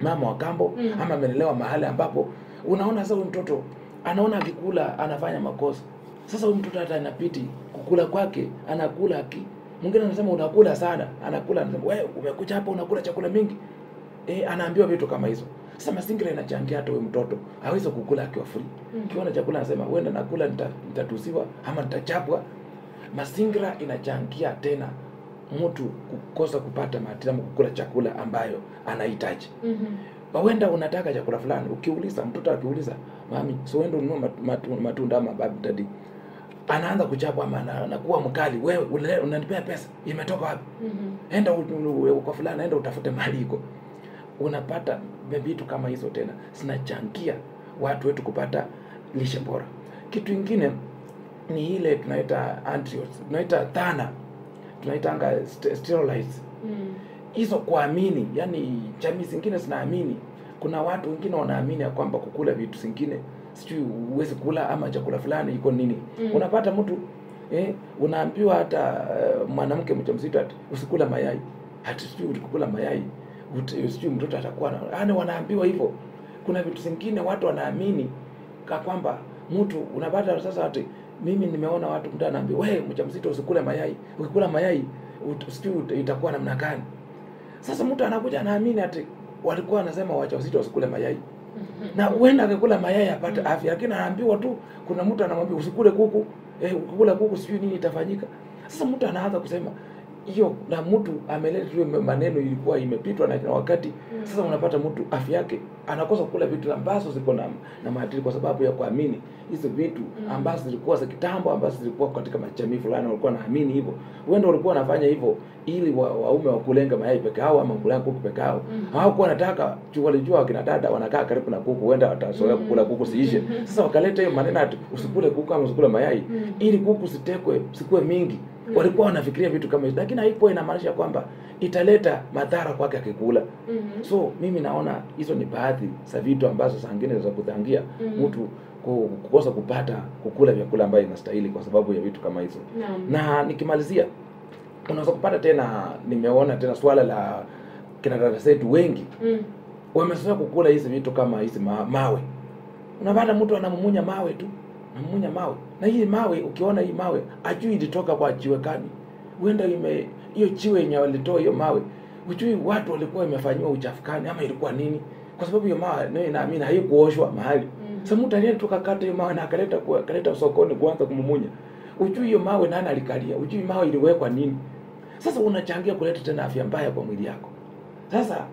mama wa kambo Mm. ama amelelewa mahali ambapo unaona sasa huyu mtoto anaona akikula anafanya makosa. Sasa huyu mtoto hata inapiti kukula kwake anakula aki. Mwingine anasema unakula sana anakula anasema wewe umekuja hapa unakula chakula mingi. Eh anaambiwa vitu kama hizo. Sasa mazingira inachangia hata huyu mtoto aweze kukula akiwa free. Mm. Kiona chakula anasema huenda nakula nita- nitatusiwa ama nitachapwa. Mazingira inachangia tena mtu kukosa kupata matira kukula chakula ambayo anahitaji. Mhm. huenda unataka chakula fulani ukiuliza mtoto akiuliza mami so uende ununue matunda matu- matunda ama babu dadi? Anaanza kuchapwa ama ana- anakuwa mkali wewe unanipea pesa? Imetoka wapi? Mhm. enda kwa fulani enda utafute mali iko. Unapata vitu kama hizo tena zinachangia watu wetu kupata lishe bora. Kitu ingine ni ile tunaita antioxidants, tunaita dhana tunaitanga sterilize hizo Mm. hizo kuamini yani jamii zingine zinaamini. Kuna watu wengine wanaamini ya kwamba kukula vitu zingine sijui huwezi kula ama chakula fulani iko nini. Mm. unapata mtu eh, unaambiwa hata uh, mwanamke mjamzito ati usikula mayai. Hati sijui ukikula mayai. Sijui mtoto atakuwa na yani wanaambiwa hivyo. Kuna vitu zingine watu wanaamini ka kwamba mtu unapata sasa ati mimi nimeona watu mtu anaambia wewe mjamzito usikule mayai. Ukikula mayai ut- sijui ut- itakuwa namna gani? Sasa mtu anakuja anaamini ati walikuwa wanasema wajawazito wasikule mayai. Na huenda akikula mayai apate afya, lakini anaambiwa tu, kuna mtu anamwambia usikule kuku. Eh, ukikula kuku sijui nini itafanyika. Sasa mtu anaanza kusema hiyo, na mtu ameleta hiyo maneno ilikuwa imepitwa na na wakati. Sasa unapata mtu afya yake anakosa kula vitu ambazo ziko na, na maadili kwa sababu ya kuamini hizo vitu mm. ambazo zilikuwa za kitambo, ambazo zilikuwa katika jamii fulani walikuwa naamini hivyo. wenda walikuwa wanafanya hivyo ili wa- waume wakulenga mayai peke yao ama kulenga kuku peke yao mm. hawakuwa wanataka juu walijua wakina dada wanakaa karibu na kuku huenda watazoea kukula kuku siishe sasa wakaleta hiyo maneno ati usikule kuku ama usikule mayai mm. ili kuku zitekwe sikuwe mingi walikuwa wanafikiria vitu kama hizo. Lakini haikuwa inamaanisha kwamba italeta madhara kwake akikula. Mm -hmm. so mimi naona hizo ni baadhi za vitu ambazo saa ingine za kudhangia mtu mtu -hmm. kukosa kupata kukula vyakula ambayo inastahili kwa sababu ya vitu kama hizo. Na nikimalizia unaweza kupata tena nimeona tena swala la kina dada zetu wengi Mm. wamezoea kukula hizi vitu kama hizi ma, mawe. Unapata mtu anamumunya mawe tu anamumunya mawe na hii mawe ukiona hii mawe ajui ilitoka kwa jiwe gani. Huenda ime hiyo jiwe yenye walitoa hiyo mawe. Hujui watu walikuwa imefanyiwa uchafu gani ama ilikuwa nini. Kwa sababu hiyo mawe nayo inaamini haikuoshwa mahali. Mhm. sasa mtu aliyetoka kata hiyo mawe na akaleta kwa- akaleta sokoni kuanza kumumunya ujui hiyo mawe nani alikalia? Ujui mawe iliwekwa nini. Sasa unachangia kuleta tena afya mbaya kwa mwili yako. Sasa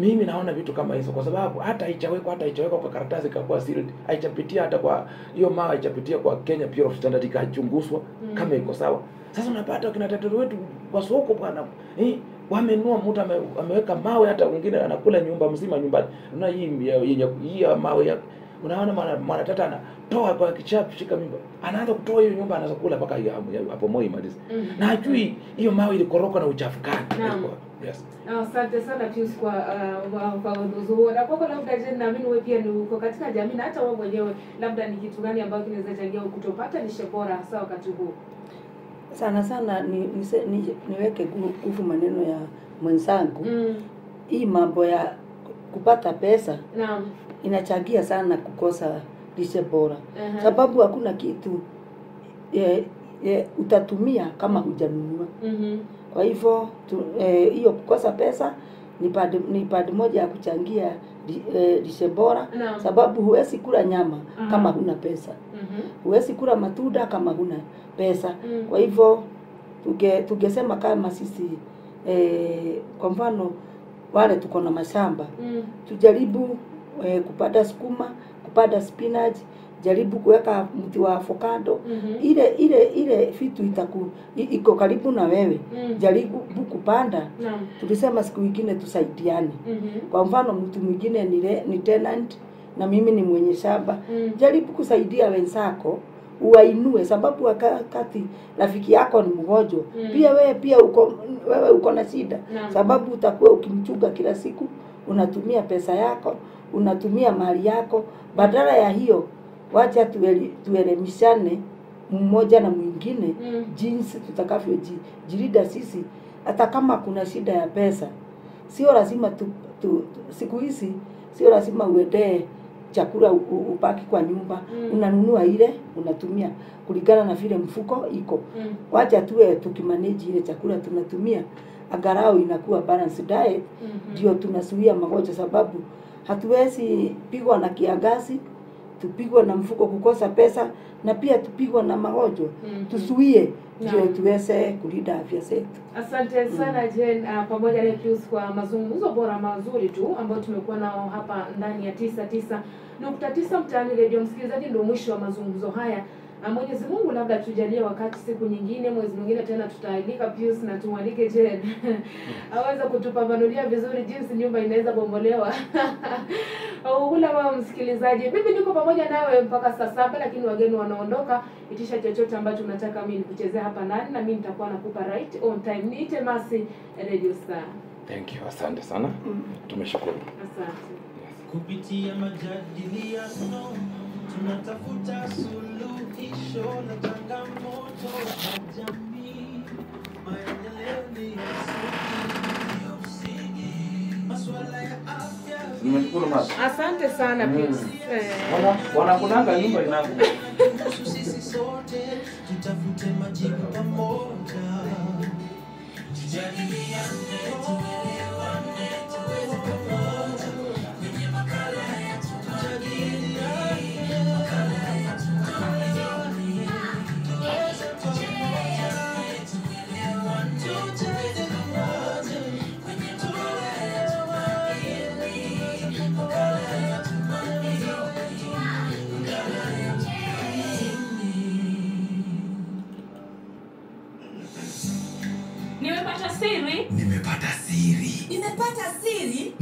mimi naona vitu kama hizo kwa sababu hata haichawekwa hata haichawekwa kwa karatasi ikakuwa sealed haichapitia hata kwa hiyo mawe haichapitia kwa Kenya Bureau of Standard ikachunguzwa Mm. kama iko sawa sasa unapata kina tatizo wetu kwa soko bwana eh, wamenua mtu ame, ameweka mawe hata wengine anakula nyumba mzima nyumbani unaona hii yenye hii mawe ya unaona mwana mwanatata anatoa kwa kichapu shika mimba anaanza kutoa hiyo nyumba anaanza kula mpaka hapo- moyo imalize Mhm. na hajui hiyo mawe ilikoroka na uchafu gani. Yes Asante Asante sana Pius kwa uh, kwa- kwa uongozi huo. Na kwako labda je, naamini wewe pia ni uko katika jamii na hata wewe mwenyewe labda ni kitu gani ambacho kinaweza changia kutopata lishe bora hasa wakati huu? sana sana ni, ni, ni, niweke nguvu maneno ya mwenzangu Mm. hii mambo ya kupata pesa Naam. inachangia sana kukosa lishe bora Uh -huh. sababu hakuna kitu ye, ye, utatumia kama hujanunua Mhm. Kwa hivyo hiyo eh, kukosa pesa ni pad, ni pad moja ya kuchangia lishe eh, lishe bora no. sababu huwezi kula nyama mm -hmm. kama huna pesa Mhm. huwezi kula matunda kama huna pesa Mm. -hmm. kwa hivyo tuge tugesema kama sisi eh, kwa mfano wale tuko na mashamba Mm. tujaribu e, kupanda sukuma, kupanda spinach, jaribu kuweka mti wa avocado Mhm. ile ile ile vitu itaku iko karibu na wewe Mm. jaribu kupanda. Naam. Tulisema siku ingine tusaidiane. Mhm. Kwa mfano mtu mwingine ni, ni tenant na mimi ni mwenye shamba Mm. jaribu kusaidia wenzako uwainue, sababu wakati rafiki yako ni mgonjwa Mm. pia wewe pia uko wewe uko na shida, sababu utakuwa ukimchunga kila siku, unatumia pesa yako, unatumia mali yako. Badala ya hiyo, wacha tuelemishane mmoja na mwingine Mm. jinsi tutakavyojirida sisi, hata kama kuna shida ya pesa. Sio lazima tu, tu, tu siku hizi sio lazima uendee chakula upaki kwa nyumba Mm. unanunua ile unatumia kulingana na vile mfuko iko. Mm. Wacha tuwe tukimanage ile chakula tunatumia, angalau inakuwa balanced diet, ndio mm -hmm. tunazuia magonjwa, sababu hatuwezi pigwa na kiangazi, tupigwe na mfuko kukosa pesa, na pia tupigwe na magonjwa. mm -hmm. tusuie ndio tuweze kulinda afya zetu. Asante sana Jen, uh, pamoja na Pius kwa mazungumzo bora mazuri tu ambayo tumekuwa nao hapa ndani ya tisa tisa nukta tisa mtaani redio. Msikilizaji, ndio mwisho wa mazungumzo haya. Na Mwenyezi Mungu labda tujalie wakati siku nyingine, mwezi mwingine tena tutaalika Pius na tumwalike Jen aweze kutupambanulia vizuri jinsi nyumba inaweza bombolewa. Ula wao msikilizaji, mimi niko pamoja nawe mpaka saa saba, lakini wageni wanaondoka. Itisha chochote ambacho unataka mimi nikuchezea hapa ndani, na mimi nitakuwa nakupa right on time. Niite Masi Radio Star. Thank you, asante sana, Mm. tumeshukuru. Asante. Yes. Kupitia majadiliano tunatafuta suluhisho la changamoto za jamii. Maendeleo ni msingi, masuala ya afya Nimeshukuru. Asante sana Mm. Wana wanakunanga nyumba inangu. sisi sote, tutafute majibu pamoja. Tujadiliane,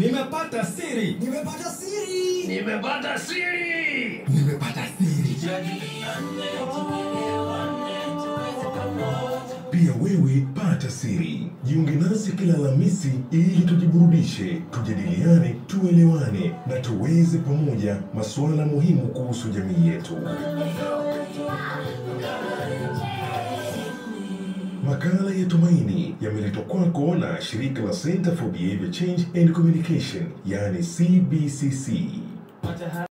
Nimepata siri. Nimepata siri. Nimepata siri. Nimepata siri. Pia wewe pata siri. Jiunge nasi kila Alhamisi ili tujiburudishe, tujadiliane, tuelewane na tuweze pamoja masuala muhimu kuhusu jamii yetu. Makala ya Tumaini yameletwa kwako na shirika la Center for Behavior Change and Communication, yani CBCC.